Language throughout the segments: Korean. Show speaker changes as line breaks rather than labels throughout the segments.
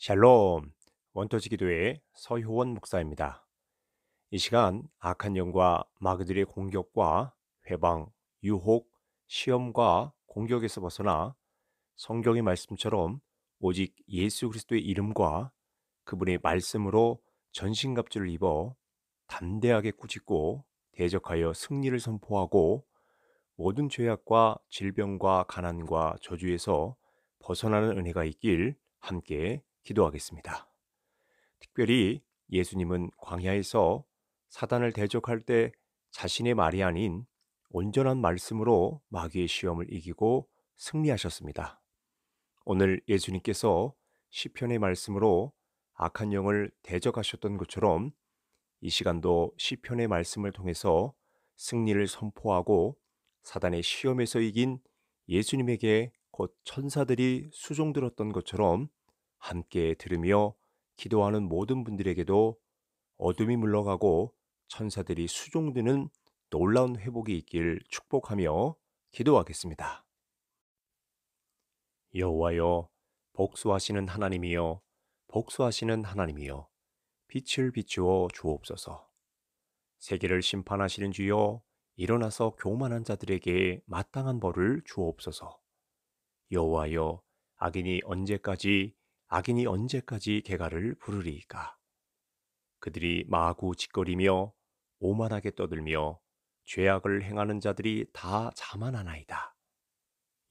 샬롬, 원터지 기도의 서효원 목사입니다. 이 시간 악한 영과 마귀들의 공격과 회방, 유혹, 시험과 공격에서 벗어나 성경의 말씀처럼 오직 예수 그리스도의 이름과 그분의 말씀으로 전신갑주를 입어 담대하게 꾸짖고 대적하여 승리를 선포하고 모든 죄악과 질병과 가난과 저주에서 벗어나는 은혜가 있길 함께 기도하겠습니다. 특별히 예수님은 광야에서 사단을 대적할 때 자신의 말이 아닌 온전한 말씀으로 마귀의 시험을 이기고 승리하셨습니다. 오늘 예수님께서 시편의 말씀으로 악한 영을 대적하셨던 것처럼 이 시간도 시편의 말씀을 통해서 승리를 선포하고 사단의 시험에서 이긴 예수님에게 곧 천사들이 수종들었던 것처럼 함께 들으며 기도하는 모든 분들에게도 어둠이 물러가고 천사들이 수종드는 놀라운 회복이 있길 축복하며 기도하겠습니다. 여호와여 복수하시는 하나님이여 복수하시는 하나님이여 빛을 비추어 주옵소서. 세계를 심판하시는 주여 일어나서 교만한 자들에게 마땅한 벌을 주옵소서. 여호와여 악인이 언제까지 악인이 언제까지 개가를 부르리이까? 그들이 마구 짓거리며 오만하게 떠들며 죄악을 행하는 자들이 다 자만하나이다.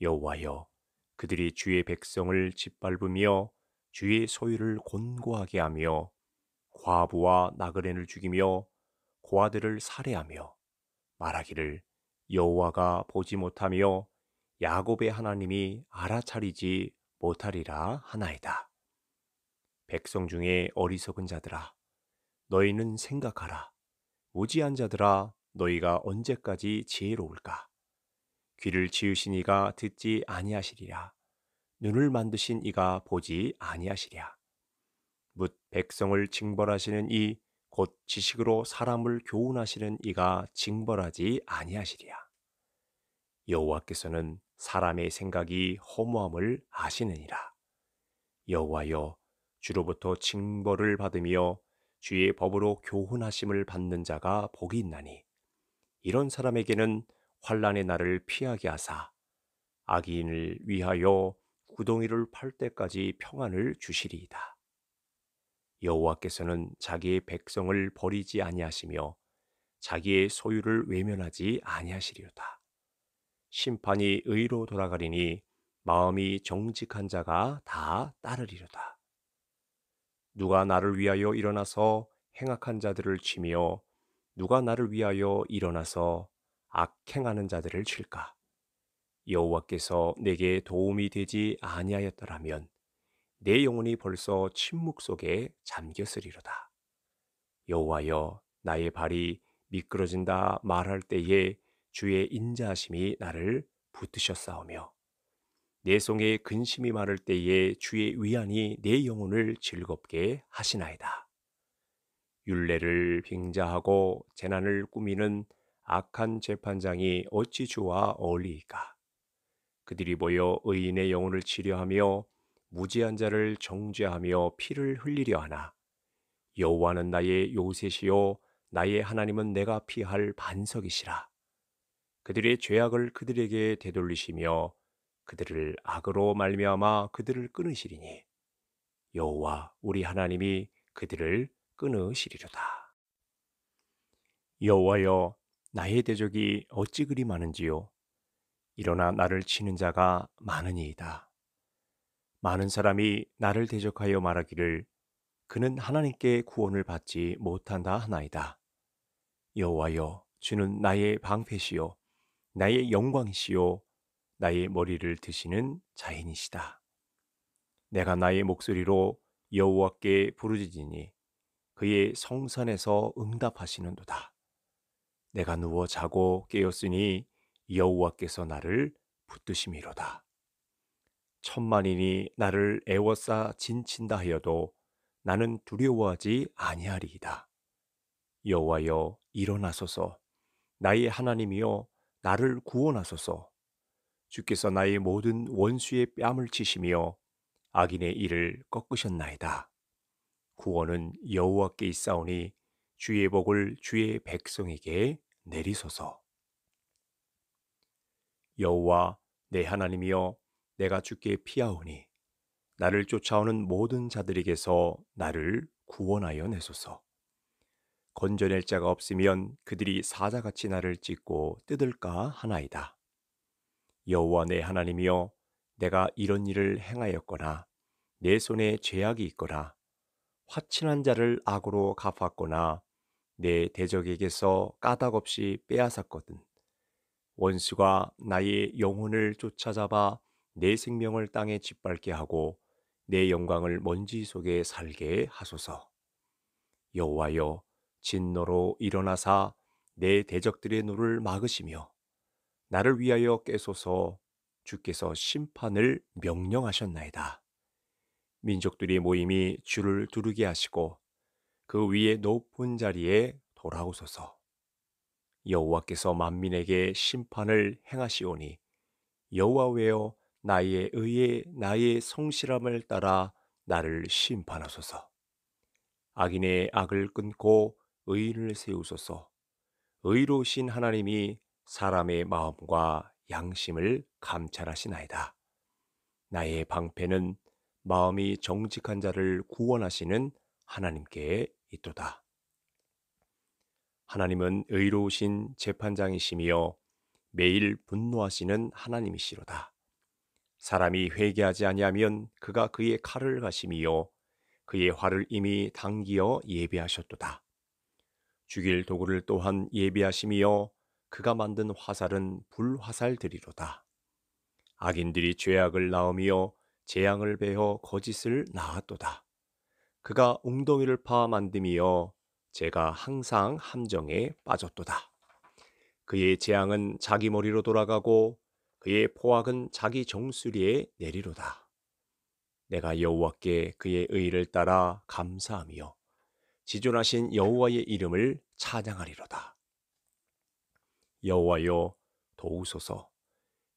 여호와여, 그들이 주의 백성을 짓밟으며 주의 소유를 곤고하게 하며 과부와 나그네를 죽이며 고아들을 살해하며 말하기를 여호와가 보지 못하며 야곱의 하나님이 알아차리지 못하리라 하나이다. 백성 중에 어리석은 자들아, 너희는 생각하라. 무지한 자들아, 너희가 언제까지 지혜로울까? 귀를 지으신 이가 듣지 아니하시리라. 눈을 만드신 이가 보지 아니하시랴. 묻 백성을 징벌하시는 이 곧 지식으로 사람을 교훈하시는 이가 징벌하지 아니하시리야. 여호와께서는 사람의 생각이 허무함을 아시느니라. 여호와여 주로부터 징벌을 받으며 주의 법으로 교훈하심을 받는 자가 복이 있나니 이런 사람에게는 환란의 날을 피하게 하사 악인을 위하여 구덩이를 팔 때까지 평안을 주시리이다. 여호와께서는 자기의 백성을 버리지 아니하시며 자기의 소유를 외면하지 아니하시리로다. 심판이 의로 돌아가리니 마음이 정직한 자가 다 따르리로다. 누가 나를 위하여 일어나서 행악한 자들을 치며 누가 나를 위하여 일어나서 악행하는 자들을 칠까? 여호와께서 내게 도움이 되지 아니하였더라면 내 영혼이 벌써 침묵 속에 잠겼으리로다. 여호와여 나의 발이 미끄러진다 말할 때에 주의 인자하심이 나를 붙으셨사오며 내 속에 근심이 많을 때에 주의 위안이 내 영혼을 즐겁게 하시나이다. 윤례를 빙자하고 재난을 꾸미는 악한 재판장이 어찌 주와 어울리이까? 그들이 모여 의인의 영혼을 치려하며 무지한 자를 정죄하며 피를 흘리려 하나 여호와는 나의 요새시요 나의 하나님은 내가 피할 반석이시라. 그들의 죄악을 그들에게 되돌리시며 그들을 악으로 말미암아 그들을 끊으시리니 여호와 우리 하나님이 그들을 끊으시리로다. 여호와여 나의 대적이 어찌 그리 많은지요 일어나 나를 치는 자가 많으니이다. 많은 사람이 나를 대적하여 말하기를 그는 하나님께 구원을 받지 못한다 하나이다. 여호와여 주는 나의 방패시요 나의 영광이시요 나의 머리를 드시는 자인이시다. 내가 나의 목소리로 여호와께 부르짖으니 그의 성산에서 응답하시는도다. 내가 누워 자고 깨었으니 여호와께서 나를 붙드심이로다. 천만인이 나를 애워싸 진친다 하여도 나는 두려워하지 아니하리이다. 여호와여 일어나소서 나의 하나님이여 나를 구원하소서 주께서 나의 모든 원수의 뺨을 치시며 악인의 일을 꺾으셨나이다. 구원은 여호와께 있사오니 주의 복을 주의 백성에게 내리소서. 여호와 내 하나님이여 내가 주께 피하오니 나를 쫓아오는 모든 자들에게서 나를 구원하여 내소서. 건져낼 자가 없으면 그들이 사자같이 나를 찢고 뜯을까 하나이다. 여호와 내 하나님이여 내가 이런 일을 행하였거나 내 손에 죄악이 있거나 화친한 자를 악으로 갚았거나 내 대적에게서 까닭없이 빼앗았거든. 원수가 나의 영혼을 쫓아잡아 내 생명을 땅에 짓밟게 하고 내 영광을 먼지 속에 살게 하소서. 여호와여 진노로 일어나사 내 대적들의 노를 막으시며 나를 위하여 깨소서 주께서 심판을 명령하셨나이다. 민족들의 모임이 주를 두르게 하시고 그 위에 높은 자리에 돌아오소서. 여호와께서 만민에게 심판을 행하시오니 여호와여 나의 의와 나의 성실함을 따라 나를 심판하소서. 악인의 악을 끊고 의인을 세우소서. 의로우신 하나님이 사람의 마음과 양심을 감찰하시나이다. 나의 방패는 마음이 정직한 자를 구원하시는 하나님께 있도다. 하나님은 의로우신 재판장이시며 매일 분노하시는 하나님이시로다. 사람이 회개하지 아니하면 그가 그의 칼을 가심이요 그의 활을 이미 당기어 예비하셨도다. 죽일 도구를 또한 예비하심이요 그가 만든 화살은 불화살들이로다. 악인들이 죄악을 낳으며 재앙을 베어 거짓을 낳았도다. 그가 웅덩이를 파 만듦이여 제가 항상 함정에 빠졌도다. 그의 재앙은 자기 머리로 돌아가고 그의 포악은 자기 정수리에 내리로다. 내가 여호와께 그의 의를 따라 감사하며 지존하신 여호와의 이름을 찬양하리로다. 여호와여 도우소서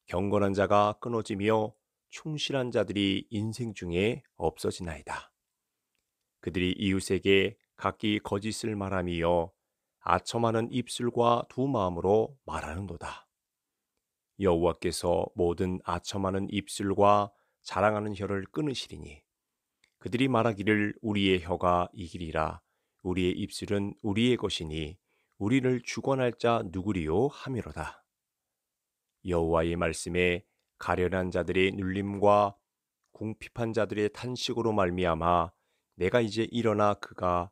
경건한 자가 끊어지며 충실한 자들이 인생 중에 없어지나이다. 그들이 이웃에게 각기 거짓을 말하며 아첨하는 입술과 두 마음으로 말하는도다. 여호와께서 모든 아첨하는 입술과 자랑하는 혀를 끊으시리니 그들이 말하기를 우리의 혀가 이기리라 우리의 입술은 우리의 것이니 우리를 주관할 자 누구리요 하미로다. 여호와의 말씀에 가련한 자들의 눌림과 궁핍한 자들의 탄식으로 말미암아 내가 이제 일어나 그가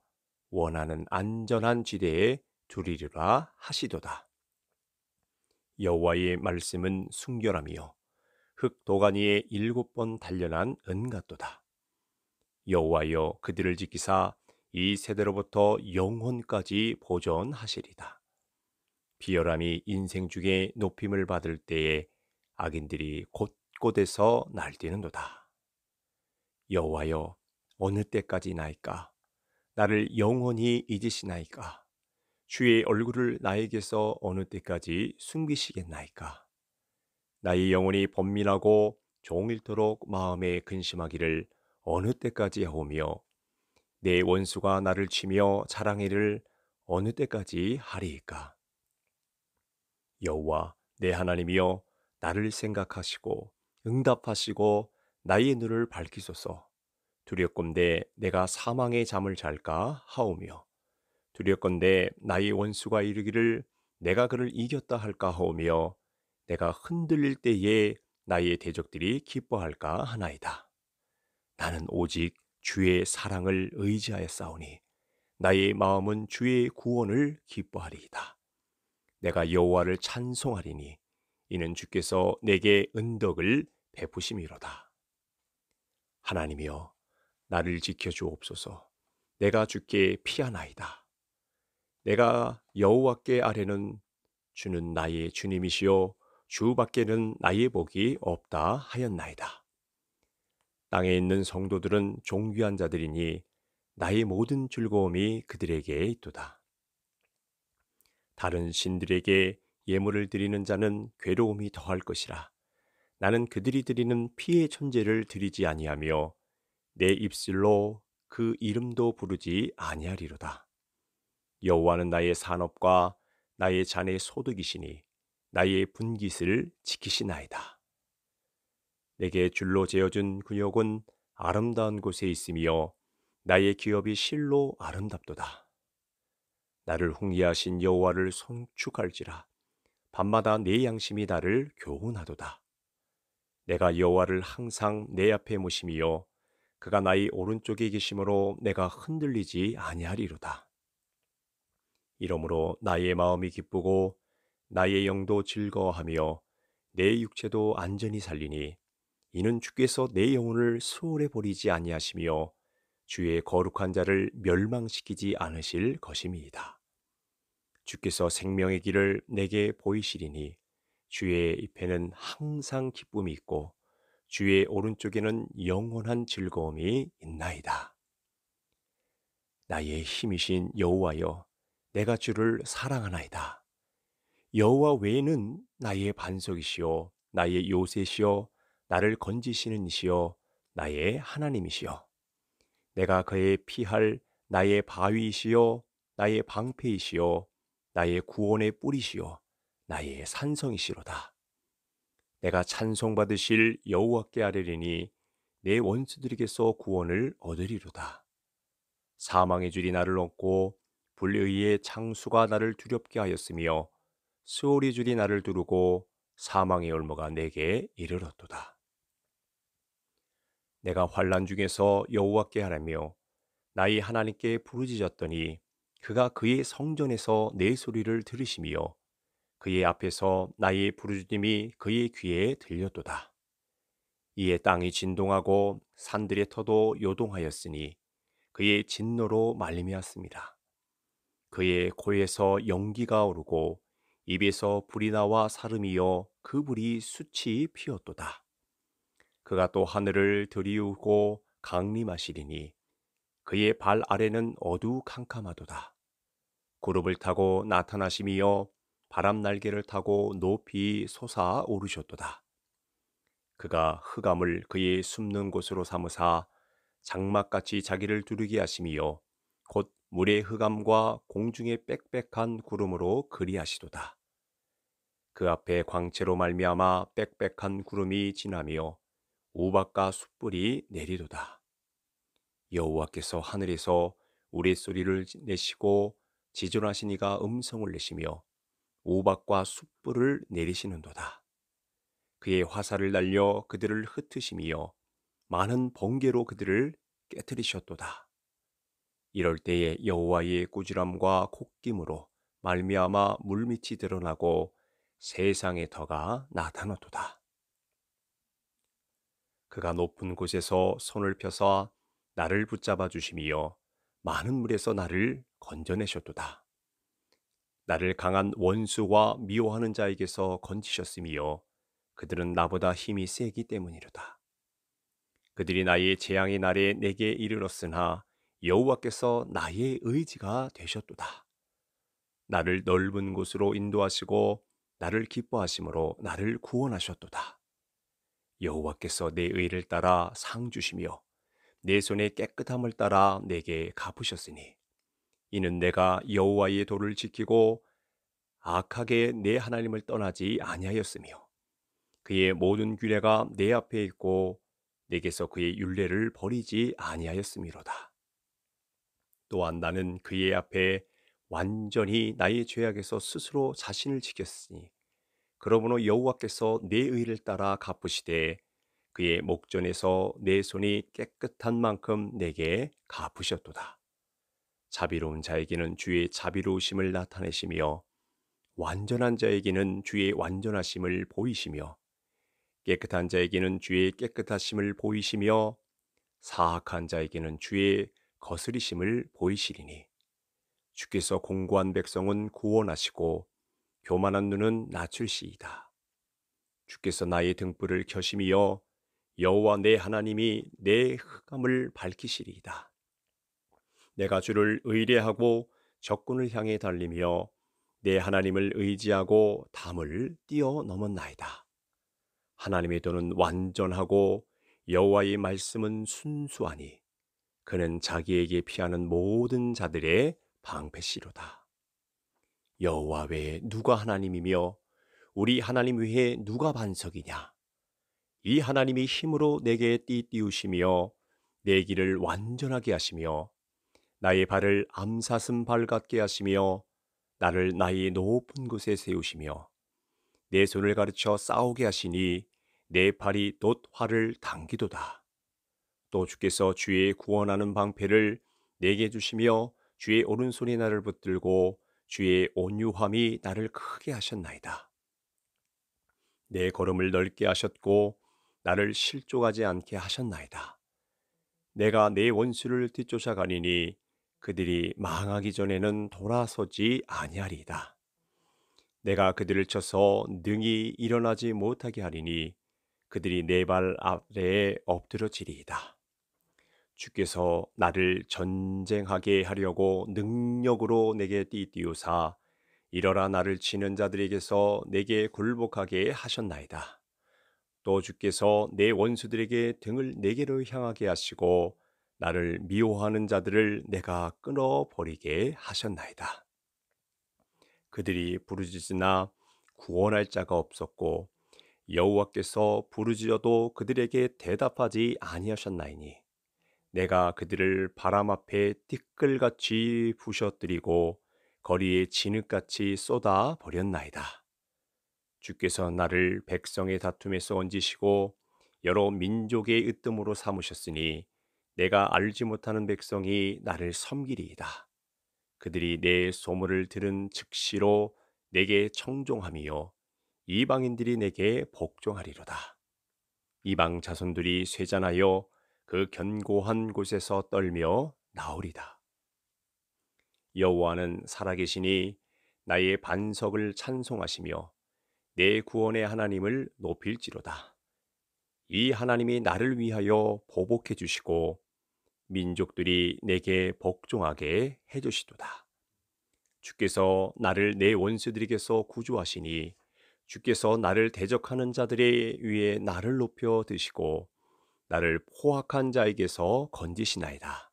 원하는 안전한 지대에 두리리라 하시도다. 여호와의 말씀은 순결하며 흙 도가니에 일곱 번 단련한 은 같도다. 여호와여 그들을 지키사 이 세대로부터 영혼까지 보존하시리다. 비열함이 인생 중에 높임을 받을 때에 악인들이 곳곳에서 날뛰는도다. 여호와여 어느 때까지 나이까 나를 영원히 잊으시나이까 주의 얼굴을 나에게서 어느 때까지 숨기시겠나이까 나의 영혼이 번민하고 종일토록 마음에 근심하기를 어느 때까지 하오며 내 원수가 나를 치며 자랑이를 어느 때까지 하리이까 여호와 내 하나님이여 나를 생각하시고 응답하시고 나의 눈을 밝히소서. 두렵건대 내가 사망의 잠을 잘까 하오며 두렵건대 나의 원수가 이르기를 내가 그를 이겼다 할까 하오며 내가 흔들릴 때에 나의 대적들이 기뻐할까 하나이다. 나는 오직 주의 사랑을 의지하여 싸우니 나의 마음은 주의 구원을 기뻐하리이다. 내가 여호와를 찬송하리니 이는 주께서 내게 은덕을 베푸심이로다. 하나님이여 나를 지켜 주옵소서. 내가 주께 피하나이다. 내가 여호와께 아래는 주는 나의 주님이시요 주 밖에는 나의 복이 없다 하였나이다. 땅에 있는 성도들은 종귀한 자들이니 나의 모든 즐거움이 그들에게 있도다. 다른 신들에게 예물을 드리는 자는 괴로움이 더할 것이라. 나는 그들이 드리는 피의 천재를 드리지 아니하며 내 입술로 그 이름도 부르지 아니하리로다. 여호와는 나의 산업과 나의 잔의 소득이시니 나의 분깃을 지키시나이다. 내게 줄로 재어준 구역은 아름다운 곳에 있으며 나의 기업이 실로 아름답도다. 나를 홍리하신 여호와를 송축할지라 밤마다 내 양심이 나를 교훈하도다. 내가 여호와를 항상 내 앞에 모심이요 그가 나의 오른쪽에 계심으로 내가 흔들리지 아니하리로다. 이러므로 나의 마음이 기쁘고 나의 영도 즐거워하며 내 육체도 안전히 살리니 이는 주께서 내 영혼을 수월해 버리지 아니하시며 주의 거룩한 자를 멸망시키지 않으실 것임이이다. 주께서 생명의 길을 내게 보이시리니 주의 입에는 항상 기쁨이 있고 주의 오른쪽에는 영원한 즐거움이 있나이다. 나의 힘이신 여호와여, 내가 주를 사랑하나이다. 여호와 외에는 나의 반석이시요, 나의 요새시요, 나를 건지시는 이시요, 나의 하나님이시요. 내가 그의 피할 나의 바위이시요, 나의 방패이시요, 나의 구원의 뿌리시요, 나의 산성이시로다. 내가 찬송받으실 여호와께 아뢰리니 내 원수들에게서 구원을 얻으리로다. 사망의 줄이 나를 얻고 불의의 창수가 나를 두렵게 하였으며 수월의 줄이 나를 두르고 사망의 얼마가 내게 이르렀도다. 내가 환란 중에서 여호와께 하라며 나의 하나님께 부르짖었더니 그가 그의 성전에서 내 소리를 들으시며 그의 앞에서 나의 부르짖음이 그의 귀에 들렸도다. 이에 땅이 진동하고 산들의 터도 요동하였으니 그의 진노로 말미암았습니다. 그의 코에서 연기가 오르고 입에서 불이 나와 사름이여 그 불이 수치 피었도다. 그가 또 하늘을 들이우고 강림하시리니 그의 발 아래는 어두캄캄하도다. 구름을 타고 나타나심이여 바람 날개를 타고 높이 솟아 오르셨도다. 그가 흑암을 그의 숨는 곳으로 삼으사 장막같이 자기를 두르게 하심이요 곧 물의 흑암과 공중의 빽빽한 구름으로 그리하시도다. 그 앞에 광채로 말미암아 빽빽한 구름이 지나며 우박과 숯불이 내리도다. 여호와께서 하늘에서 우레소리를 내시고 지존하시니가 음성을 내시며 우박과 숯불을 내리시는도다. 그의 화살을 날려 그들을 흩으시며 많은 번개로 그들을 깨뜨리셨도다. 이럴 때에 여호와의 꾸지람과 콧김으로 말미암아 물밑이 드러나고 세상의 터가 나타났도다. 그가 높은 곳에서 손을 펴서 나를 붙잡아 주심이여 많은 물에서 나를 건져내셨도다. 나를 강한 원수와 미워하는 자에게서 건지셨으며 그들은 나보다 힘이 세기 때문이로다. 그들이 나의 재앙의 날에 내게 이르렀으나 여호와께서 나의 의지가 되셨도다. 나를 넓은 곳으로 인도하시고 나를 기뻐하심으로 나를 구원하셨도다. 여호와께서 내 의를 따라 상 주시며 내 손의 깨끗함을 따라 내게 갚으셨으니 이는 내가 여호와의 도를 지키고 악하게 내 하나님을 떠나지 아니하였으며 그의 모든 규례가 내 앞에 있고 내게서 그의 윤례를 버리지 아니하였음이로다. 또한 나는 그의 앞에 완전히 나의 죄악에서 스스로 자신을 지켰으니 그러므로 여호와께서 내 의를 따라 갚으시되 그의 목전에서 내 손이 깨끗한 만큼 내게 갚으셨도다. 자비로운 자에게는 주의 자비로우심을 나타내시며 완전한 자에게는 주의 완전하심을 보이시며 깨끗한 자에게는 주의 깨끗하심을 보이시며 사악한 자에게는 주의 거스리심을 보이시리니 주께서 공고한 백성은 구원하시고 교만한 눈은 낮출시이다. 주께서 나의 등불을 켜심이여 여호와 내 하나님이 내 흑암을 밝히시리이다. 내가 주를 의뢰하고 적군을 향해 달리며 내 하나님을 의지하고 담을 뛰어넘었나이다. 하나님의 도는 완전하고 여호와의 말씀은 순수하니 그는 자기에게 피하는 모든 자들의 방패시로다. 여호와 외에 누가 하나님이며 우리 하나님 외에 누가 반석이냐? 이 하나님이 힘으로 내게 띠띠우시며 내 길을 완전하게 하시며 나의 발을 암사슴 발 같게 하시며 나를 나의 높은 곳에 세우시며 내 손을 가르쳐 싸우게 하시니 내 팔이 돛 활을 당기도다. 또 주께서 주의 구원하는 방패를 내게 주시며 주의 오른손이 나를 붙들고 주의 온유함이 나를 크게 하셨나이다. 내 걸음을 넓게 하셨고 나를 실족하지 않게 하셨나이다. 내가 내 원수를 뒤쫓아가니니 그들이 망하기 전에는 돌아서지 아니하리이다. 내가 그들을 쳐서 능히 일어나지 못하게 하리니 그들이 내 발 아래에 엎드러지리이다. 주께서 나를 전쟁하게 하려고 능력으로 내게 띠띠우사 이러라 나를 치는 자들에게서 내게 굴복하게 하셨나이다. 또 주께서 내 원수들에게 등을 내게로 향하게 하시고 나를 미워하는 자들을 내가 끊어 버리게 하셨나이다. 그들이 부르짖으나 구원할 자가 없었고 여호와께서 부르짖어도 그들에게 대답하지 아니하셨나이니 내가 그들을 바람 앞에 띠끌같이 부셔뜨리고 거리에 진흙같이 쏟아 버렸나이다. 주께서 나를 백성의 다툼에서 얹으시고 여러 민족의 으뜸으로 삼으셨으니 내가 알지 못하는 백성이 나를 섬기리이다. 그들이 내 소문을 들은 즉시로 내게 청종함이요 이방인들이 내게 복종하리로다. 이방 자손들이 쇠잔하여 그 견고한 곳에서 떨며 나오리다. 여호와는 살아계시니 나의 반석을 찬송하시며 내 구원의 하나님을 높일지로다. 이 하나님이 나를 위하여 보복해 주시고 민족들이 내게 복종하게 해 주시도다. 주께서 나를 내 원수들에게서 구조하시니 주께서 나를 대적하는 자들의 위에 나를 높여 드시고 나를 포악한 자에게서 건지시나이다.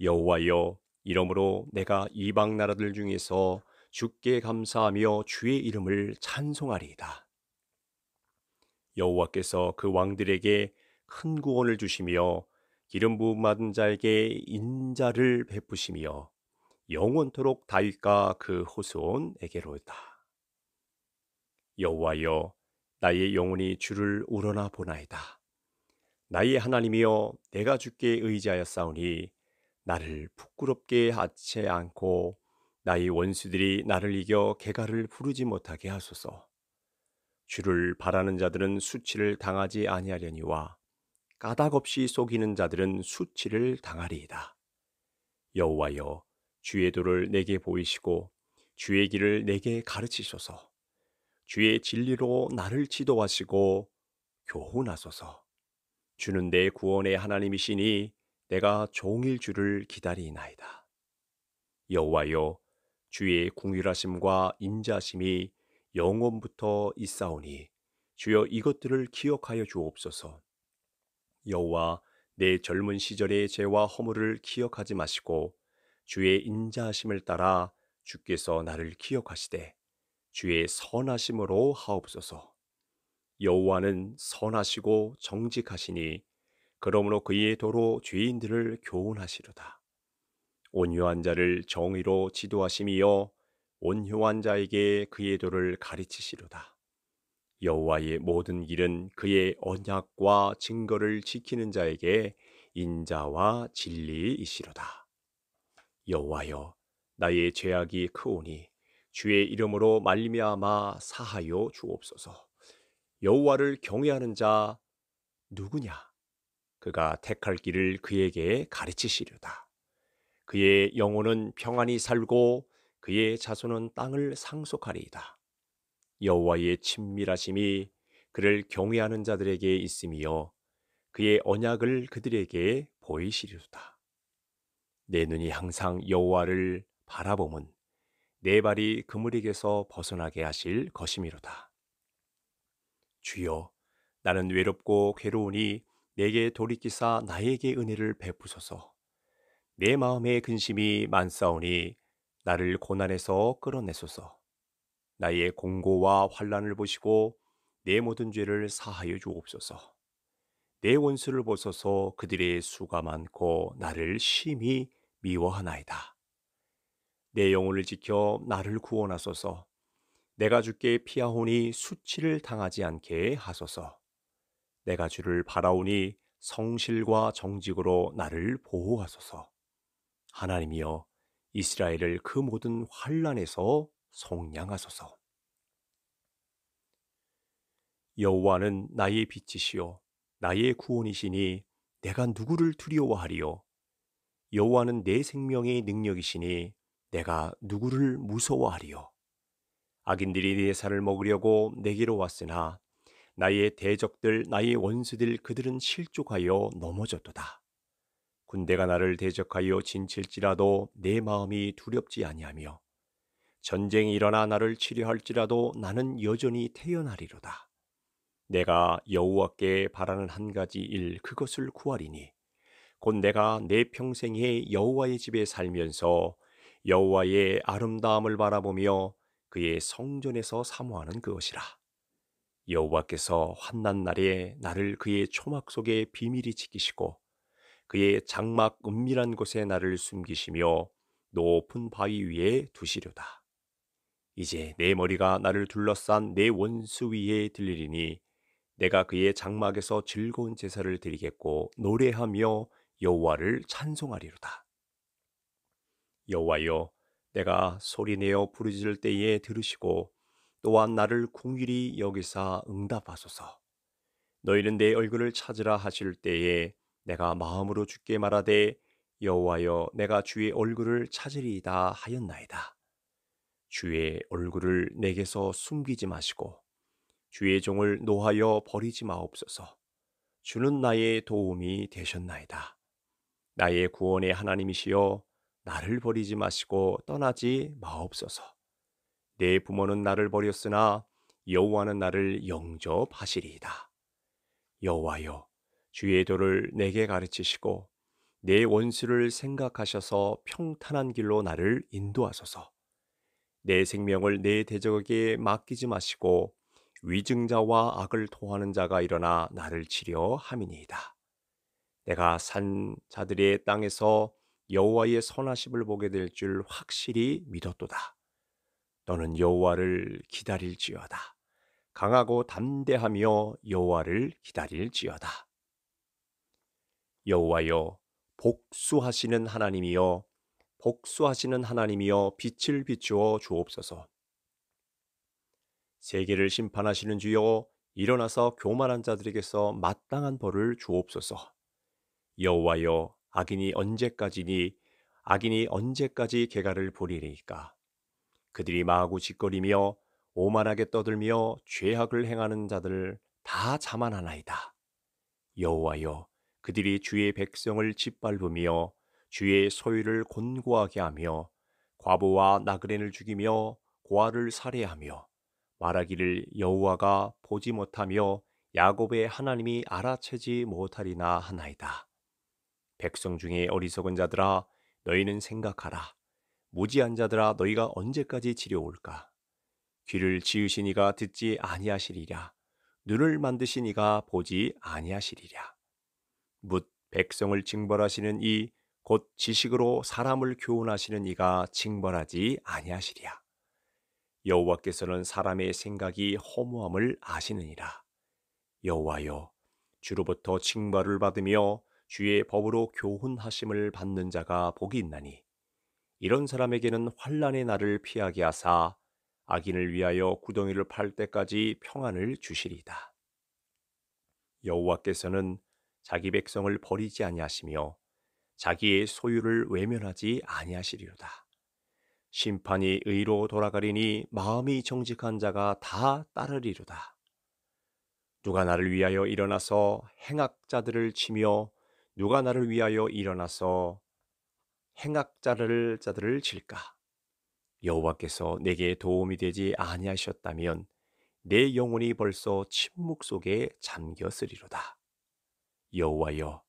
여호와여 이러므로 내가 이방 나라들 중에서 주께 감사하며 주의 이름을 찬송하리이다. 여호와께서 그 왕들에게 큰 구원을 주시며 기름 부음 받은 자에게 인자를 베푸시며 영원토록 다윗과 그 호손에게로다. 여호와여 나의 영혼이 주를 우러나 보나이다. 나의 하나님이여 내가 주께 의지하여 싸우니 나를 부끄럽게 하지 않고 나의 원수들이 나를 이겨 개가를 부르지 못하게 하소서. 주를 바라는 자들은 수치를 당하지 아니하려니와 까닭 없이 속이는 자들은 수치를 당하리이다. 여호와여 주의 도를 내게 보이시고 주의 길을 내게 가르치소서. 주의 진리로 나를 지도하시고 교훈하소서. 주는 내 구원의 하나님이시니 내가 종일 주를 기다리나이다. 여호와여 주의 궁휼하심과 인자심이 영원부터 있사오니 주여 이것들을 기억하여 주옵소서. 여호와 내 젊은 시절의 죄와 허물을 기억하지 마시고 주의 인자하심을 따라 주께서 나를 기억하시되 주의 선하심으로 하옵소서. 여호와는 선하시고 정직하시니 그러므로 그의 도로 죄인들을 교훈하시로다. 온유한 자를 정의로 지도하심이여 온효한 자에게 그의 도를 가르치시로다. 여호와의 모든 길은 그의 언약과 증거를 지키는 자에게 인자와 진리이시로다. 여호와여 나의 죄악이 크오니 주의 이름으로 말미암아 사하여 주옵소서. 여호와를 경외하는 자 누구냐? 그가 택할 길을 그에게 가르치시려다. 그의 영혼은 평안히 살고 그의 자손은 땅을 상속하리이다. 여호와의 친밀하심이 그를 경외하는 자들에게 있으며 그의 언약을 그들에게 보이시리로다. 내 눈이 항상 여호와를 바라봄은 내 발이 그물에게서 벗어나게 하실 것이미로다. 주여, 나는 외롭고 괴로우니 내게 돌이키사 나에게 은혜를 베푸소서. 내 마음의 근심이 많사오니 나를 고난에서 끌어내소서. 나의 공고와 환란을 보시고 내 모든 죄를 사하여 주옵소서. 내 원수를 보소서 그들의 수가 많고 나를 심히 미워하나이다. 내 영혼을 지켜 나를 구원하소서. 내가 주께 피하오니 수치를 당하지 않게 하소서. 내가 주를 바라오니 성실과 정직으로 나를 보호하소서. 하나님이여 이스라엘을 그 모든 환란에서 속량하소서. 여호와는 나의 빛이시요 나의 구원이시니 내가 누구를 두려워하리요 여호와는 내 생명의 능력이시니 내가 누구를 무서워하리요 악인들이 내 살을 먹으려고 내게로 왔으나 나의 대적들 나의 원수들 그들은 실족하여 넘어졌도다 군대가 나를 대적하여 진칠지라도 내 마음이 두렵지 아니하며 전쟁이 일어나 나를 치료할지라도 나는 여전히 태어나리로다. 내가 여호와께 바라는 한 가지 일 그것을 구하리니 곧 내가 내 평생에 여호와의 집에 살면서 여호와의 아름다움을 바라보며 그의 성전에서 사모하는 그것이라. 여호와께서 환난 날에 나를 그의 초막 속에 비밀히 지키시고 그의 장막 은밀한 곳에 나를 숨기시며 높은 바위 위에 두시려다. 이제 내 머리가 나를 둘러싼 내 원수 위에 들리리니 내가 그의 장막에서 즐거운 제사를 드리겠고 노래하며 여호와를 찬송하리로다. 여호와여, 내가 소리내어 부르짖을 때에 들으시고 또한 나를 궁일이 여기사 응답하소서. 너희는 내 얼굴을 찾으라 하실 때에 내가 마음으로 주께 말하되 여호와여 내가 주의 얼굴을 찾으리이다 하였나이다. 주의 얼굴을 내게서 숨기지 마시고 주의 종을 노하여 버리지 마옵소서. 주는 나의 도움이 되셨나이다. 나의 구원의 하나님이시여 나를 버리지 마시고 떠나지 마옵소서. 내 부모는 나를 버렸으나 여호와는 나를 영접하시리이다. 여호와여 주의 도를 내게 가르치시고 내 원수를 생각하셔서 평탄한 길로 나를 인도하소서. 내 생명을 내 대적에게 맡기지 마시고 위증자와 악을 토하는 자가 일어나 나를 치려 함이니이다. 내가 산 자들의 땅에서 여호와의 선하심을 보게 될 줄 확실히 믿었도다. 너는 여호와를 기다릴지어다. 강하고 담대하며 여호와를 기다릴지어다. 여호와여 복수하시는 하나님이여 복수하시는 하나님이여 빛을 비추어 주옵소서. 세계를 심판하시는 주여 일어나서 교만한 자들에게서 마땅한 벌을 주옵소서. 여호와여 악인이 언제까지니 악인이 언제까지 개가를 부리리까? 그들이 마구 짓거리며 오만하게 떠들며 죄악을 행하는 자들 다 자만하나이다. 여호와여 그들이 주의 백성을 짓밟으며 주의 소유를 곤고하게 하며 과부와 나그네를 죽이며 고아를 살해하며 말하기를 여호와가 보지 못하며 야곱의 하나님이 알아채지 못하리나 하나이다. 백성 중에 어리석은 자들아 너희는 생각하라. 무지한 자들아 너희가 언제까지 지려올까? 귀를 지으시니가 듣지 아니하시리랴. 눈을 만드시니가 보지 아니하시리랴. 묻 백성을 징벌하시는 이 곧 지식으로 사람을 교훈하시는 이가 징벌하지 아니하시리야. 여호와께서는 사람의 생각이 허무함을 아시느니라. 여호와여, 주로부터 징벌을 받으며 주의 법으로 교훈하심을 받는 자가 복이 있나니 이런 사람에게는 환란의 날을 피하게 하사 악인을 위하여 구덩이를 팔 때까지 평안을 주시리이다. 여호와께서는 자기 백성을 버리지 아니하시며 자기의 소유를 외면하지 아니하시리로다. 심판이 의로 돌아가리니 마음이 정직한 자가 다 따르리로다. 누가 나를 위하여 일어나서 행악자들을 치며 누가 나를 위하여 일어나서 행악자를 자들을 칠까? 여호와께서 내게 도움이 되지 아니하셨다면 내 영혼이 벌써 침묵 속에 잠겼으리로다. 여호와여,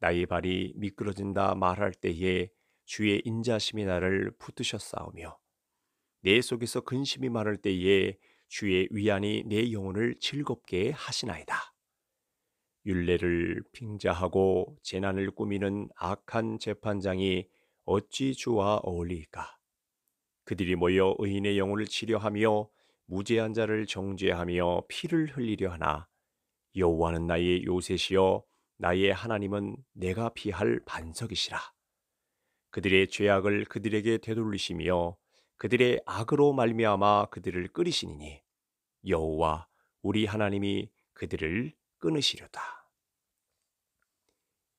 나의 발이 미끄러진다 말할 때에 주의 인자심이 나를 붙드셨사오며 내 속에서 근심이 많을 때에 주의 위안이 내 영혼을 즐겁게 하시나이다. 윤례를 빙자하고 재난을 꾸미는 악한 재판장이 어찌 주와 어울리까? 그들이 모여 의인의 영혼을 치려하며 무죄한 자를 정죄하며 피를 흘리려 하나 여호와는 나의 요새시여 나의 하나님은 내가 피할 반석이시라. 그들의 죄악을 그들에게 되돌리시며 그들의 악으로 말미암아 그들을 끓이시니니 여호와 우리 하나님이 그들을 끊으시려다.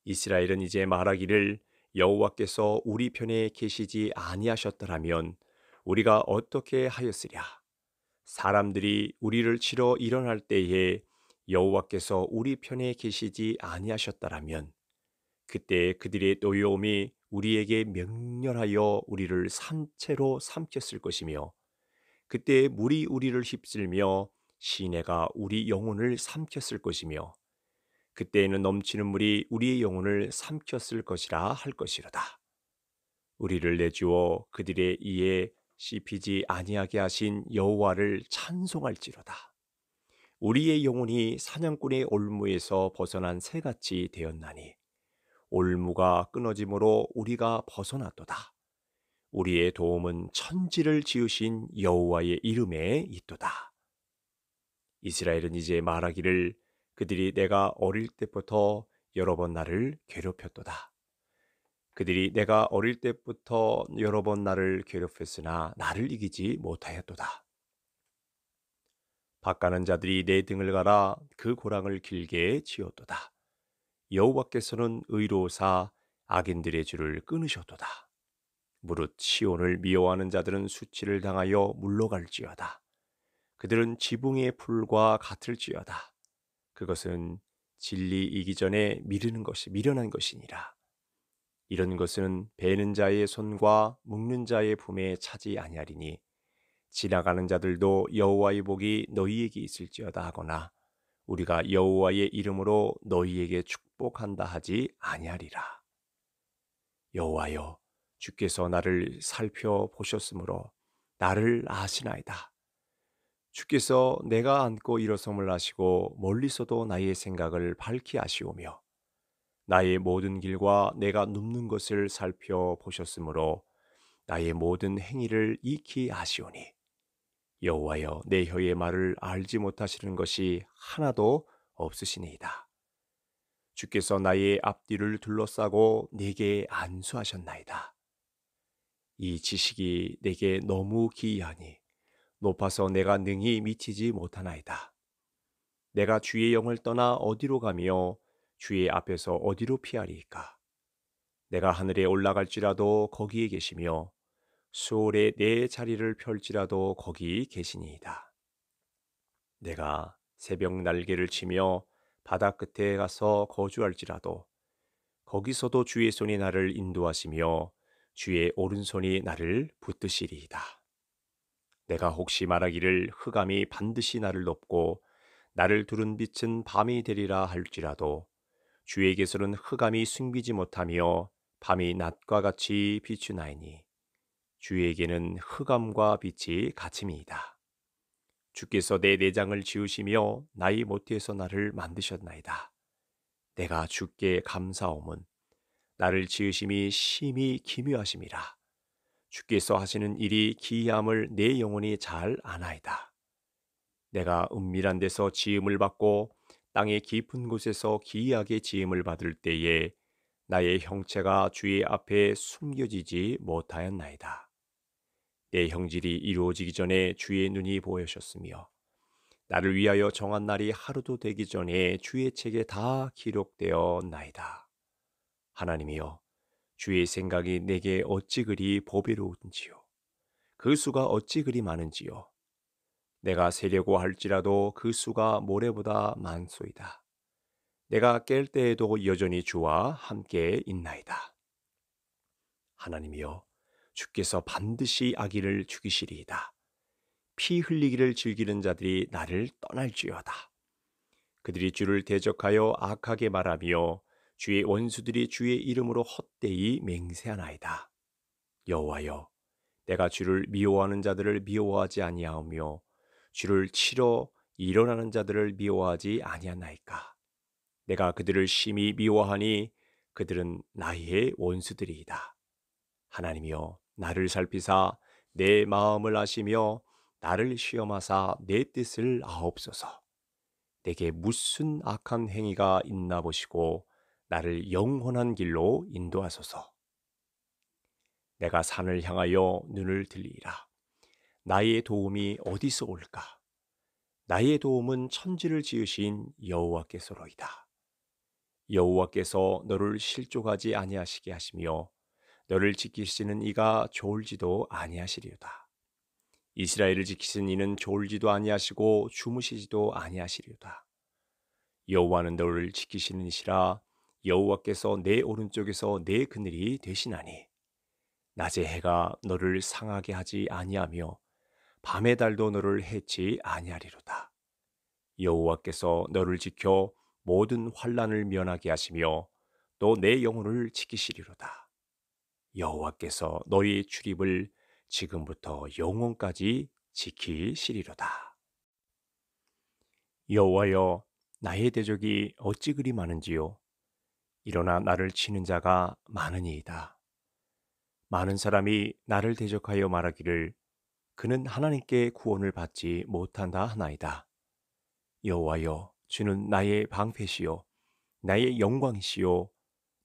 이스라엘은 이제 말하기를 여호와께서 우리 편에 계시지 아니하셨더라면 우리가 어떻게 하였으랴 사람들이 우리를 치러 일어날 때에 여호와께서 우리 편에 계시지 아니하셨다라면 그때 그들의 노여움이 우리에게 명렬하여 우리를 산채로 삼켰을 것이며 그때 물이 우리를 휩쓸며 시내가 우리 영혼을 삼켰을 것이며 그때에는 넘치는 물이 우리의 영혼을 삼켰을 것이라 할 것이로다. 우리를 내주어 그들의 이에 씹히지 아니하게 하신 여호와를 찬송할지로다. 우리의 영혼이 사냥꾼의 올무에서 벗어난 새같이 되었나니 올무가 끊어짐으로 우리가 벗어났도다. 우리의 도움은 천지를 지으신 여호와의 이름에 있도다. 이스라엘은 이제 말하기를 그들이 내가 어릴 때부터 여러 번 나를 괴롭혔도다. 그들이 내가 어릴 때부터 여러 번 나를 괴롭혔으나 나를 이기지 못하였도다. 바가는 자들이 내 등을 갈아 그 고랑을 길게 지었도다. 여호와께서는 의로사 악인들의 줄을 끊으셨도다. 무릇 시온을 미워하는 자들은 수치를 당하여 물러갈지어다. 그들은 지붕의 풀과 같을지어다. 그것은 진리이기 전에 미르는 것이 미련한 것이니라. 이런 것은 베는 자의 손과 묶는 자의 품에 차지 아니하리니 지나가는 자들도 여호와의 복이 너희에게 있을지어다 하거나 우리가 여호와의 이름으로 너희에게 축복한다 하지 아니하리라. 여호와여 주께서 나를 살펴 보셨으므로 나를 아시나이다. 주께서 내가 안고 일어섬을 하시고 멀리서도 나의 생각을 밝히 아시오며 나의 모든 길과 내가 눕는 것을 살펴보셨으므로 나의 모든 행위를 익히 아시오니 여호와여 내 혀의 말을 알지 못하시는 것이 하나도 없으시니이다. 주께서 나의 앞뒤를 둘러싸고 내게 안수하셨나이다. 이 지식이 내게 너무 기이하니 높아서 내가 능히 미치지 못하나이다. 내가 주의 영을 떠나 어디로 가며 주의 앞에서 어디로 피하리까? 내가 하늘에 올라갈지라도 거기에 계시며 수월에 내 자리를 펼지라도 거기 계시니이다. 내가 새벽 날개를 치며 바다 끝에 가서 거주할지라도 거기서도 주의 손이 나를 인도하시며 주의 오른손이 나를 붙드시리이다. 내가 혹시 말하기를 흑암이 반드시 나를 덮고 나를 두른 빛은 밤이 되리라 할지라도 주에게서는 흑암이 숨기지 못하며 밤이 낮과 같이 비추나이니 주에게는 흑암과 빛이 같음이이다. 주께서 내 내장을 지으시며 나이 못해서 나를 만드셨나이다. 내가 주께 감사함은 나를 지으심이 심히 기묘하심이라. 주께서 하시는 일이 기이함을 내 영혼이 잘 아나이다. 내가 은밀한 데서 지음을 받고 땅의 깊은 곳에서 기이하게 지음을 받을 때에 나의 형체가 주의 앞에 숨겨지지 못하였나이다. 내 형질이 이루어지기 전에 주의 눈이 보여셨으며 나를 위하여 정한 날이 하루도 되기 전에 주의 책에 다 기록되었나이다. 하나님이여 주의 생각이 내게 어찌 그리 보배로운지요 그 수가 어찌 그리 많은지요 내가 세려고 할지라도 그 수가 모래보다 많소이다. 내가 깰 때에도 여전히 주와 함께 있나이다. 하나님이여, 주께서 반드시 아기를 죽이시리이다. 피 흘리기를 즐기는 자들이 나를 떠날지어다. 그들이 주를 대적하여 악하게 말하며 주의 원수들이 주의 이름으로 헛되이 맹세하나이다. 여호와여, 내가 주를 미워하는 자들을 미워하지 아니하며 주를 치러 일어나는 자들을 미워하지 아니하나이까. 내가 그들을 심히 미워하니 그들은 나의 원수들이이다. 하나님이여 나를 살피사 내 마음을 아시며 나를 시험하사 내 뜻을 아옵소서. 내게 무슨 악한 행위가 있나 보시고 나를 영원한 길로 인도하소서. 내가 산을 향하여 눈을 들리라. 나의 도움이 어디서 올까? 나의 도움은 천지를 지으신 여호와께서로이다. 여호와께서 너를 실족하지 아니하시게 하시며 너를 지키시는 이가 좋을지도 아니하시리로다. 이스라엘을 지키신 이는 졸지도 아니하시고 주무시지도 아니하시리로다. 여호와는 너를 지키시는 이시라 여호와께서 내 오른쪽에서 내 그늘이 되시나니 낮의 해가 너를 상하게 하지 아니하며 밤의 달도 너를 해치 아니하리로다. 여호와께서 너를 지켜 모든 환란을 면하게 하시며 또 내 영혼을 지키시리로다. 여호와께서 너희 출입을 지금부터 영원까지 지키시리로다. 여호와여 나의 대적이 어찌 그리 많은지요 일어나 나를 치는 자가 많으니이다. 많은 사람이 나를 대적하여 말하기를 그는 하나님께 구원을 받지 못한다 하나이다. 여호와여 주는 나의 방패시요 나의 영광이시요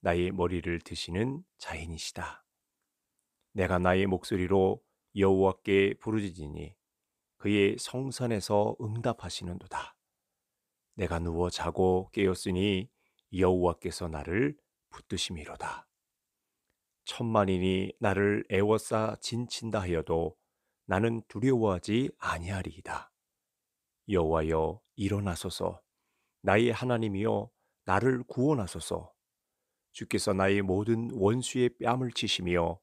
나의 머리를 드시는 자인이시다. 내가 나의 목소리로 여호와께 부르짖으니 그의 성산에서 응답하시는도다. 내가 누워 자고 깨었으니 여호와께서 나를 붙드심이로다. 천만인이 나를 애워싸 진친다 하여도 나는 두려워하지 아니하리이다. 여호와여 일어나소서 나의 하나님이여 나를 구원하소서 주께서 나의 모든 원수의 뺨을 치시며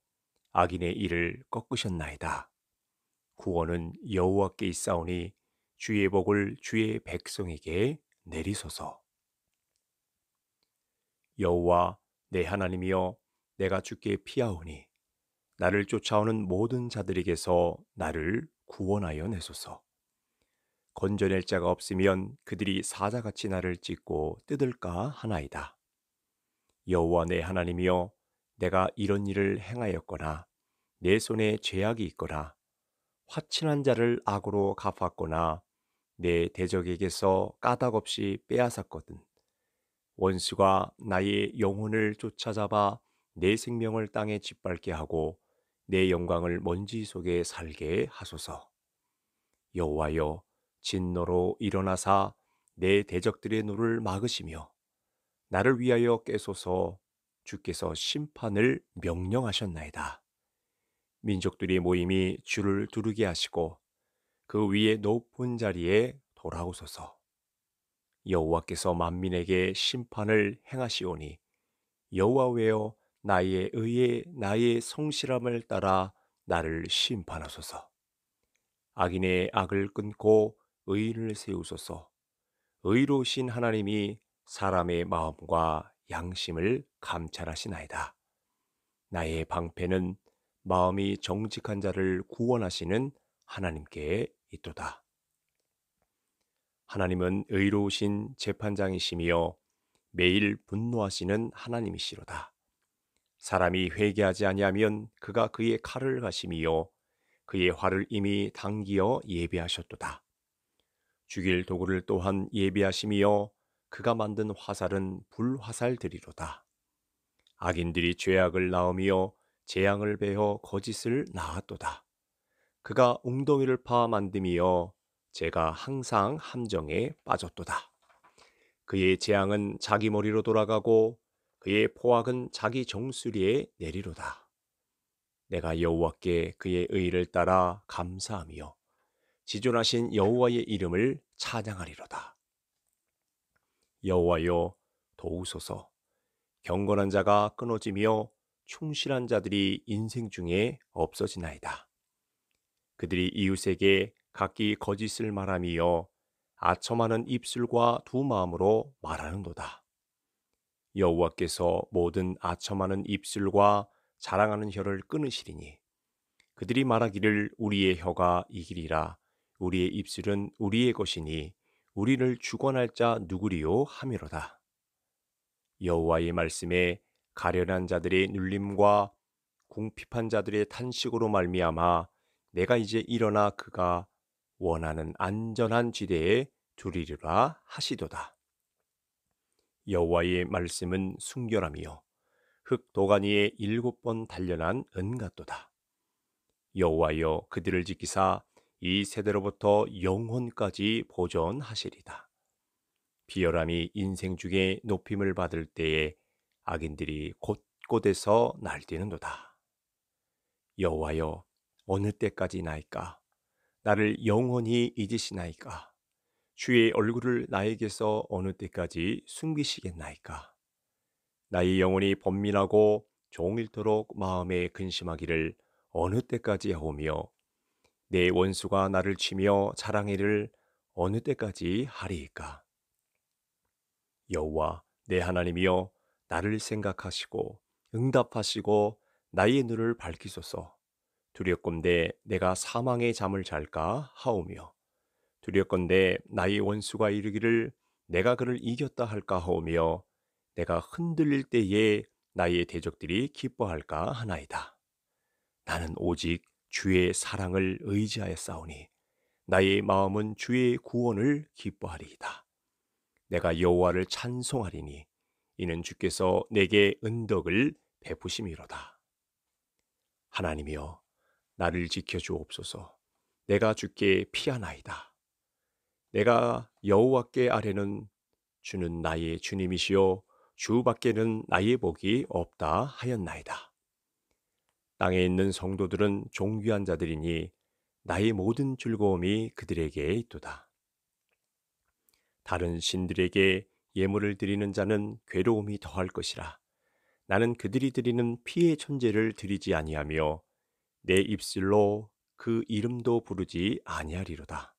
악인의 일을 꺾으셨나이다. 구원은 여호와께 있사오니 주의 복을 주의 백성에게 내리소서. 여호와 내 하나님이여 내가 주께 피하오니 나를 쫓아오는 모든 자들에게서 나를 구원하여 내소서. 건져낼 자가 없으면 그들이 사자같이 나를 찢고 뜯을까 하나이다. 여호와 내 하나님이여 내가 이런 일을 행하였거나 내 손에 죄악이 있거나 화친한 자를 악으로 갚았거나 내 대적에게서 까닭없이 빼앗았거든. 원수가 나의 영혼을 쫓아잡아 내 생명을 땅에 짓밟게 하고 내 영광을 먼지 속에 살게 하소서. 여호와여 진노로 일어나사 내 대적들의 노를 막으시며 나를 위하여 깨소서 주께서 심판을 명령하셨나이다. 민족들의 모임이 주를 두르게 하시고 그 위에 높은 자리에 돌아오소서. 여호와께서 만민에게 심판을 행하시오니 여호와여 나의 의에 나의 성실함을 따라 나를 심판하소서. 악인의 악을 끊고 의인을 세우소서. 의로우신 하나님이 사람의 마음과 양심을 감찰하시나이다. 나의 방패는 마음이 정직한 자를 구원하시는 하나님께 있도다. 하나님은 의로우신 재판장이시며 매일 분노하시는 하나님이시로다. 사람이 회개하지 아니하면 그가 그의 칼을 가심이요 그의 활을 이미 당기어 예비하셨도다. 죽일 도구를 또한 예비하심이요 그가 만든 화살은 불화살들이로다. 악인들이 죄악을 낳으며 재앙을 베어 거짓을 낳았도다. 그가 웅덩이를 파 만듦이여 제가 항상 함정에 빠졌도다. 그의 재앙은 자기 머리로 돌아가고 그의 포악은 자기 정수리에 내리로다. 내가 여호와께 그의 의를 따라 감사하며 지존하신 여호와의 이름을 찬양하리로다. 여호와여 도우소서 경건한 자가 끊어지며 충실한 자들이 인생 중에 없어지나이다. 그들이 이웃에게 각기 거짓을 말하며 아첨하는 입술과 두 마음으로 말하는도다. 여호와께서 모든 아첨하는 입술과 자랑하는 혀를 끊으시리니 그들이 말하기를 우리의 혀가 이기리라 우리의 입술은 우리의 것이니 우리를 주관할 자 누구리요 하미로다. 여호와의 말씀에 가련한 자들의 눌림과 궁핍한 자들의 탄식으로 말미암아 내가 이제 일어나 그가 원하는 안전한 지대에 두리리라 하시도다. 여호와의 말씀은 순결하며 흙 도가니에 일곱 번 단련한 은 같도다. 여호와여 그들을 지키사 이 세대로부터 영혼까지 보존하시리다. 비열함이 인생 중에 높임을 받을 때에 악인들이 곳곳에서 날뛰는도다. 여호와여 어느 때까지 나이까 나를 영원히 잊으시나이까? 주의 얼굴을 나에게서 어느 때까지 숨기시겠나이까? 나의 영혼이 번민하고 종일토록 마음에 근심하기를 어느 때까지 하오며 내 원수가 나를 치며 자랑이를 어느 때까지 하리이까? 여호와 내 하나님이여 나를 생각하시고 응답하시고 나의 눈을 밝히소서 두렵건대 내가 사망의 잠을 잘까 하오며 두렵건대 나의 원수가 이르기를 내가 그를 이겼다 할까 하오며 내가 흔들릴 때에 나의 대적들이 기뻐할까 하나이다. 나는 오직 주의 사랑을 의지하여 싸우니 나의 마음은 주의 구원을 기뻐하리이다. 내가 여호와를 찬송하리니 이는 주께서 내게 은덕을 베푸심이로다. 하나님이여 나를 지켜 주옵소서. 내가 주께 피하나이다. 내가 여호와께 아래는 주는 나의 주님이시요 주밖에는 나의 복이 없다 하였나이다. 땅에 있는 성도들은 종귀한 자들이니 나의 모든 즐거움이 그들에게 있도다. 다른 신들에게 예물을 드리는 자는 괴로움이 더할 것이라. 나는 그들이 드리는 피의 천재를 드리지 아니하며 내 입술로 그 이름도 부르지 아니하리로다.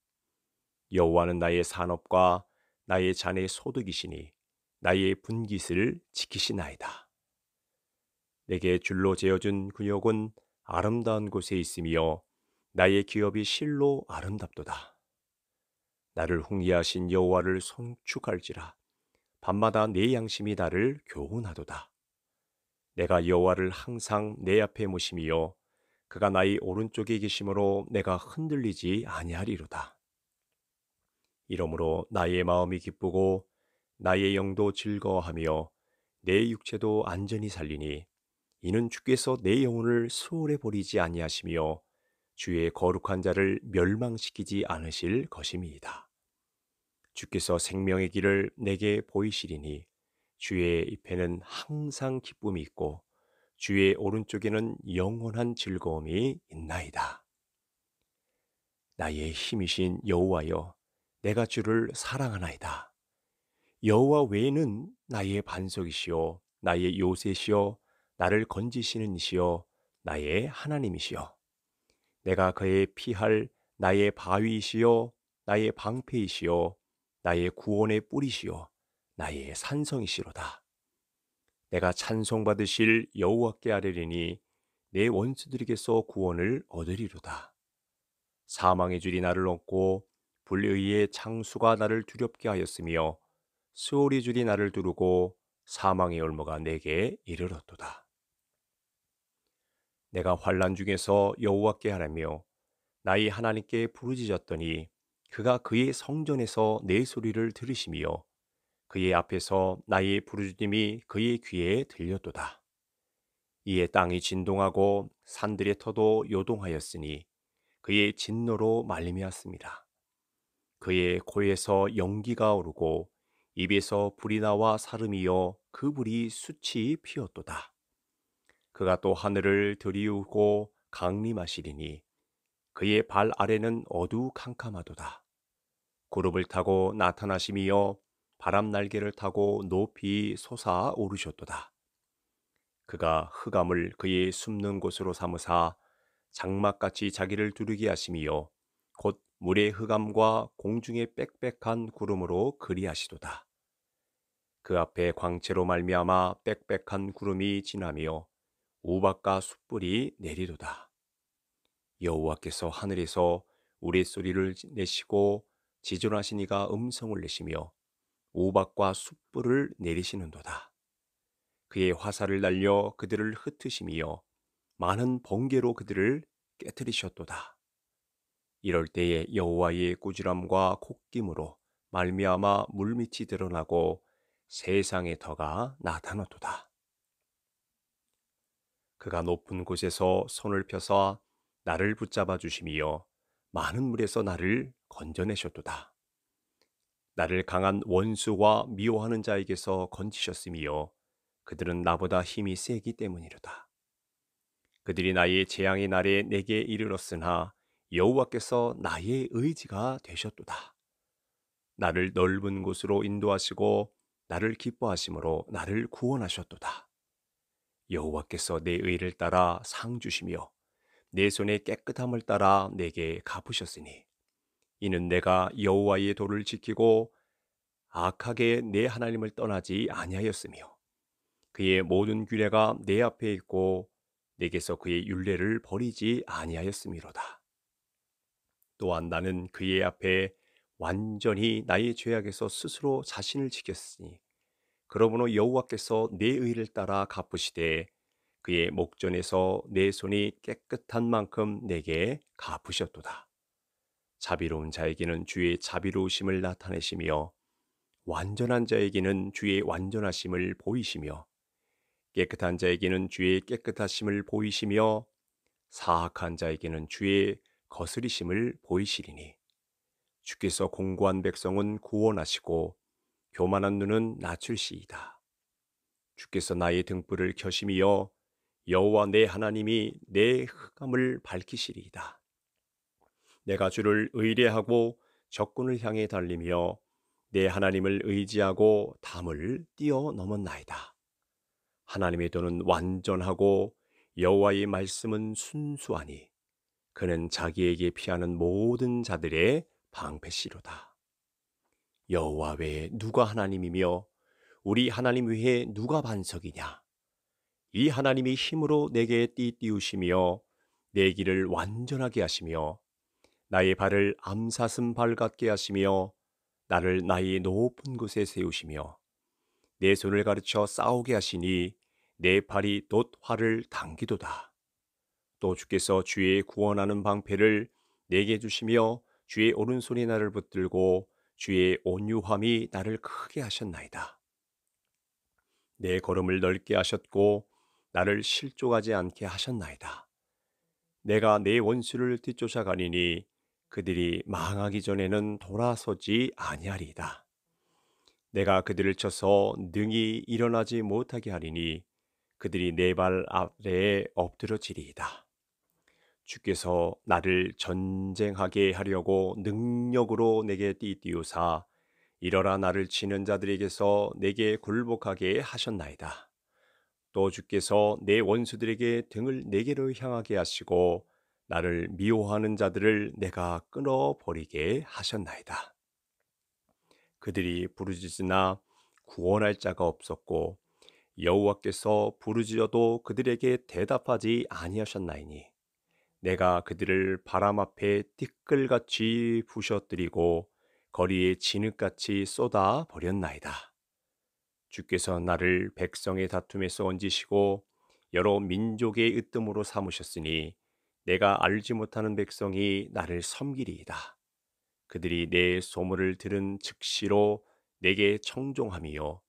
여호와는 나의 산업과 나의 잔의 소득이시니 나의 분깃을 지키시나이다. 내게 줄로 재어준 구역은 아름다운 곳에 있으며 나의 기업이 실로 아름답도다. 나를 홍리하신 여호와를 송축할지라 밤마다 내 양심이 나를 교훈하도다. 내가 여호와를 항상 내 앞에 모심이요 그가 나의 오른쪽에 계심으로 내가 흔들리지 아니하리로다. 이러므로 나의 마음이 기쁘고 나의 영도 즐거워하며 내 육체도 안전히 살리니 이는 주께서 내 영혼을 수월해 버리지 아니하시며 주의 거룩한 자를 멸망시키지 않으실 것임이이다. 주께서 생명의 길을 내게 보이시리니 주의 입에는 항상 기쁨이 있고 주의 오른쪽에는 영원한 즐거움이 있나이다. 나의 힘이신 여호와여 내가 주를 사랑하나이다. 여호와 외에는 나의 반석이시요 나의 요새시요 나를 건지시는 이시요 나의 하나님이시요 내가 그의 피할 나의 바위이시요 나의 방패이시요 나의 구원의 뿌리시요 나의 산성이시로다 내가 찬송받으실 여호와께 아뢰리니 내 원수들에게서 구원을 얻으리로다. 사망의 줄이 나를 얻고 불의의 창수가 나를 두렵게 하였으며 수월의 줄이 나를 두르고 사망의 얼마가 내게 이르렀도다. 내가 환란 중에서 여호와께 하라며 나의 하나님께 부르짖었더니 그가 그의 성전에서 내 소리를 들으시며 그의 앞에서 나의 부르짖음이 그의 귀에 들렸도다. 이에 땅이 진동하고 산들의 터도 요동하였으니 그의 진노로 말림이었습니다. 그의 코에서 연기가 오르고 입에서 불이 나와 사름이여 그 불이 수치 피었도다. 그가 또 하늘을 들이우고 강림하시리니 그의 발 아래는 어두캄캄하도다. 구름을 타고 나타나시며 바람 날개를 타고 높이 솟아 오르셨도다. 그가 흑암을 그의 숨는 곳으로 삼으사 장막같이 자기를 두르게 하시며 곧 물의 흑암과 공중의 빽빽한 구름으로 그리하시도다. 그 앞에 광채로 말미암아 빽빽한 구름이 지나며 우박과 숯불이 내리도다. 여호와께서 하늘에서 우레소리를 내시고 지존하시니가 음성을 내시며 우박과 숯불을 내리시는도다. 그의 화살을 날려 그들을 흩으시며 많은 번개로 그들을 깨뜨리셨도다. 이럴 때에 여호와의 꾸지람과 콧김으로 말미암아 물밑이 드러나고 세상의 터가 나타났도다. 그가 높은 곳에서 손을 펴서 나를 붙잡아 주시며 많은 물에서 나를 건져내셨도다. 나를 강한 원수와 미워하는 자에게서 건지셨으며 그들은 나보다 힘이 세기 때문이로다. 그들이 나의 재앙의 날에 내게 이르렀으나 여호와께서 나의 의지가 되셨도다. 나를 넓은 곳으로 인도하시고 나를 기뻐하심으로 나를 구원하셨도다. 여호와께서 내 의를 따라 상 주시며 내 손의 깨끗함을 따라 내게 갚으셨으니 이는 내가 여호와의 도를 지키고 악하게 내 하나님을 떠나지 아니하였으며 그의 모든 규례가 내 앞에 있고 내게서 그의 윤례를 버리지 아니하였음이로다. 또한 나는 그의 앞에 완전히 나의 죄악에서 스스로 자신을 지켰으니 그러므로 여호와께서 내 의를 따라 갚으시되 그의 목전에서 내 손이 깨끗한 만큼 내게 갚으셨도다. 자비로운 자에게는 주의 자비로우심을 나타내시며 완전한 자에게는 주의 완전하심을 보이시며 깨끗한 자에게는 주의 깨끗하심을 보이시며 사악한 자에게는 주의 거스리심을 보이시리니 주께서 공고한 백성은 구원하시고 교만한 눈은 낮출시이다. 주께서 나의 등불을 켜심이여 여호와 내 하나님이 내 흑암을 밝히시리이다. 내가 주를 의뢰하고 적군을 향해 달리며 내 하나님을 의지하고 담을 뛰어넘었나이다. 하나님의 도는 완전하고 여호와의 말씀은 순수하니 그는 자기에게 피하는 모든 자들의 방패시로다. 여호와 외에 누가 하나님이며 우리 하나님 외에 누가 반석이냐? 이 하나님이 힘으로 내게 띠띠우시며 내 길을 완전하게 하시며 나의 발을 암사슴 발 같게 하시며 나를 나의 높은 곳에 세우시며 내 손을 가르쳐 싸우게 하시니 내 팔이 돛 활을 당기도다. 또 주께서 주의 구원하는 방패를 내게 주시며 주의 오른손이 나를 붙들고 주의 온유함이 나를 크게 하셨나이다. 내 걸음을 넓게 하셨고 나를 실족하지 않게 하셨나이다. 내가 내 원수를 뒤쫓아가니니 그들이 망하기 전에는 돌아서지 아니하리이다. 내가 그들을 쳐서 능히 일어나지 못하게 하리니 그들이 내 발 아래에 엎드러지리이다. 주께서 나를 전쟁하게 하려고 능력으로 내게 띠띠우사 이러라 나를 치는 자들에게서 내게 굴복하게 하셨나이다. 또 주께서 내 원수들에게 등을 내게로 향하게 하시고 나를 미워하는 자들을 내가 끊어 버리게 하셨나이다. 그들이 부르짖으나 구원할 자가 없었고 여호와께서 부르짖어도 그들에게 대답하지 아니하셨나이니 내가 그들을 바람 앞에 띠끌같이 부셔뜨리고 거리에 진흙같이 쏟아 버렸나이다. 주께서 나를 백성의 다툼에서 얹으시고 여러 민족의 으뜸으로 삼으셨으니 내가 알지 못하는 백성이 나를 섬기리이다. 그들이 내 소문을 들은 즉시로 내게 청종함이요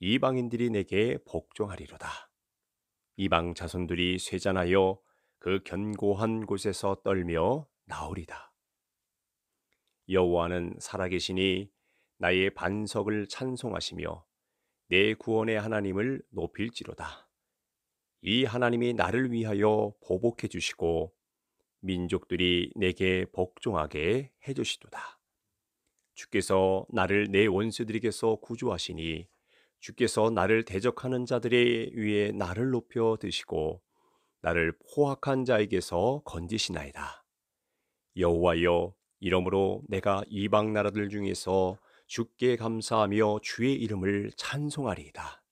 이방인들이 내게 복종하리로다. 이방 자손들이 쇠잔하여 그 견고한 곳에서 떨며 나오리다. 여호와는 살아계시니 나의 반석을 찬송하시며 내 구원의 하나님을 높일지로다. 이 하나님이 나를 위하여 보복해 주시고 민족들이 내게 복종하게 해 주시도다. 주께서 나를 내 원수들에게서 구조하시니 주께서 나를 대적하는 자들의 위에 나를 높여 드시고 나를 포악한 자에게서 건지시나이다. 여호와여 이러므로 내가 이방 나라들 중에서 주께 감사하며 주의 이름을 찬송하리이다.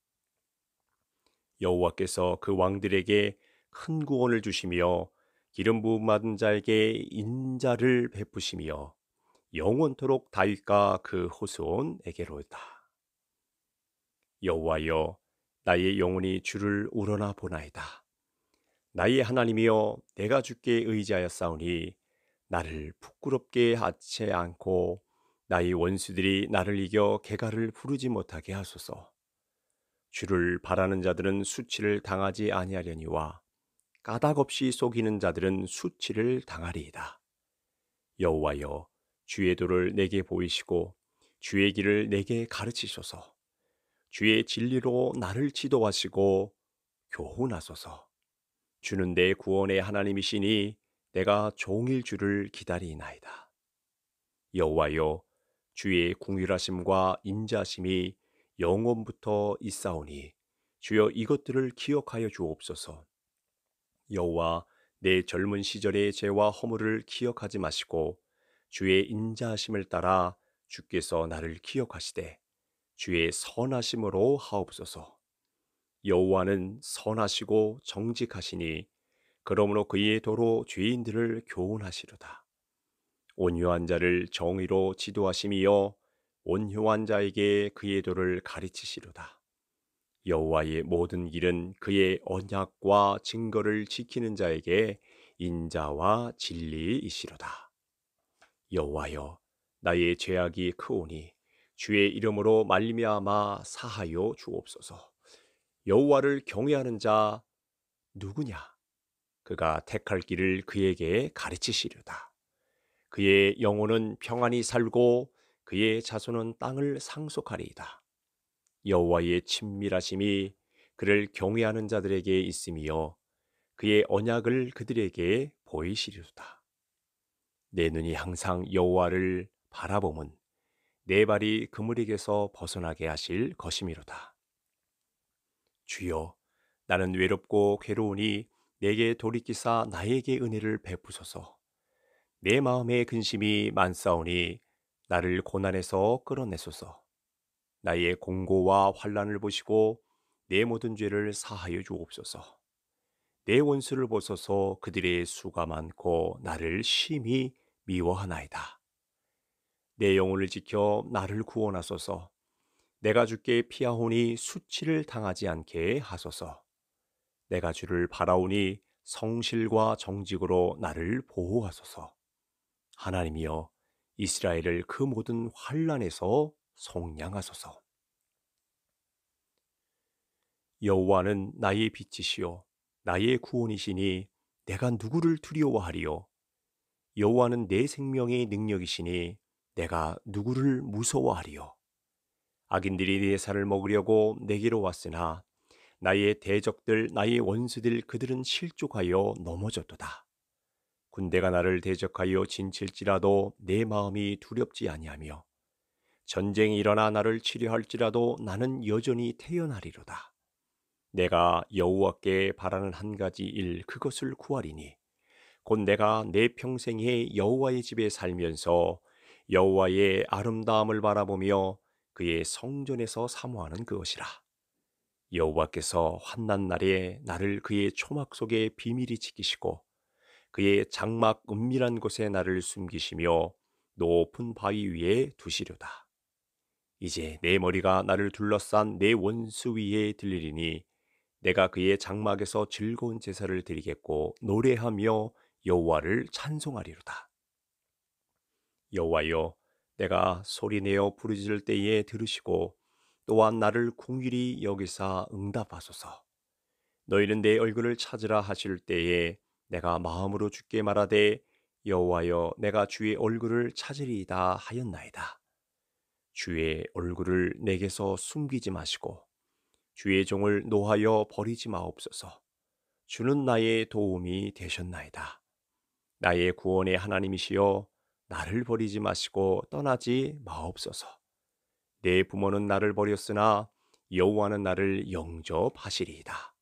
여호와께서 그 왕들에게 큰 구원을 주시며 기름 부음 받은 자에게 인자를 베푸시며 영원토록 다윗과 그 호손에게로다. 여호와여 나의 영혼이 주를 우러나 보나이다. 나의 하나님이여 내가 주께 의지하여 싸우니 나를 부끄럽게 하지 않고 나의 원수들이 나를 이겨 개가를 부르지 못하게 하소서. 주를 바라는 자들은 수치를 당하지 아니하려니와 까닭 없이 속이는 자들은 수치를 당하리이다. 여호와여 주의 도를 내게 보이시고 주의 길을 내게 가르치소서. 주의 진리로 나를 지도하시고 교훈하소서. 주는 내 구원의 하나님이시니 내가 종일 주를 기다리나이다. 여호와여 주의 궁휼하심과 인자심이 영원부터 있사오니 주여 이것들을 기억하여 주옵소서. 여호와 내 젊은 시절의 죄와 허물을 기억하지 마시고 주의 인자하심을 따라 주께서 나를 기억하시되 주의 선하심으로 하옵소서. 여호와는 선하시고 정직하시니 그러므로 그의 도로 죄인들을 교훈하시로다. 온유한 자를 정의로 지도하심이여 온유한 자에게 그의 도를 가르치시로다. 여호와의 모든 길은 그의 언약과 증거를 지키는 자에게 인자와 진리이시로다. 여호와여 나의 죄악이 크오니 주의 이름으로 말미암아 사하여 주옵소서. 여호와를 경외하는 자 누구냐? 그가 택할 길을 그에게 가르치시려다. 그의 영혼은 평안히 살고 그의 자손은 땅을 상속하리이다. 여호와의 친밀하심이 그를 경외하는 자들에게 있으며 그의 언약을 그들에게 보이시리로다. 내 눈이 항상 여호와를 바라봄은 내 발이 그물에게서 벗어나게 하실 것이미로다. 주여, 나는 외롭고 괴로우니 내게 돌이키사 나에게 은혜를 베푸소서. 내 마음의 근심이 많사오니 나를 고난에서 끌어내소서. 나의 공고와 환란을 보시고 내 모든 죄를 사하여 주옵소서. 내 원수를 보소서 그들의 수가 많고 나를 심히 미워하나이다. 내 영혼을 지켜 나를 구원하소서. 내가 주께 피하오니 수치를 당하지 않게 하소서. 내가 주를 바라오니 성실과 정직으로 나를 보호하소서. 하나님이여 이스라엘을 그 모든 환란에서 속량하소서. 여호와는 나의 빛이시요 나의 구원이시니 내가 누구를 두려워하리요 여호와는 내 생명의 능력이시니 내가 누구를 무서워하리요? 악인들이 내 살을 먹으려고 내게로 왔으나 나의 대적들 나의 원수들 그들은 실족하여 넘어졌도다. 군대가 나를 대적하여 진칠지라도 내 마음이 두렵지 아니하며 전쟁이 일어나 나를 치료할지라도 나는 여전히 태어나리로다. 내가 여호와께 바라는 한 가지 일 그것을 구하리니 곧 내가 내 평생에 여호와의 집에 살면서 여호와의 아름다움을 바라보며 그의 성전에서 사모하는 그것이라. 여호와께서 환난 날에 나를 그의 초막 속에 비밀히 지키시고 그의 장막 은밀한 곳에 나를 숨기시며 높은 바위 위에 두시려다. 이제 내 머리가 나를 둘러싼 내 원수 위에 들리리니 내가 그의 장막에서 즐거운 제사를 드리겠고 노래하며 여호와를 찬송하리로다. 여호와여 내가 소리내어 부르짖을 때에 들으시고 또한 나를 궁일이 여기사 응답하소서. 너희는 내 얼굴을 찾으라 하실 때에 내가 마음으로 주께 말하되 여호와여 내가 주의 얼굴을 찾으리이다 하였나이다. 주의 얼굴을 내게서 숨기지 마시고 주의 종을 노하여 버리지 마옵소서. 주는 나의 도움이 되셨나이다. 나의 구원의 하나님이시여 나를 버리지 마시고 떠나지 마옵소서. 내 부모는 나를 버렸으나 여호와는 나를 영접하시리이다.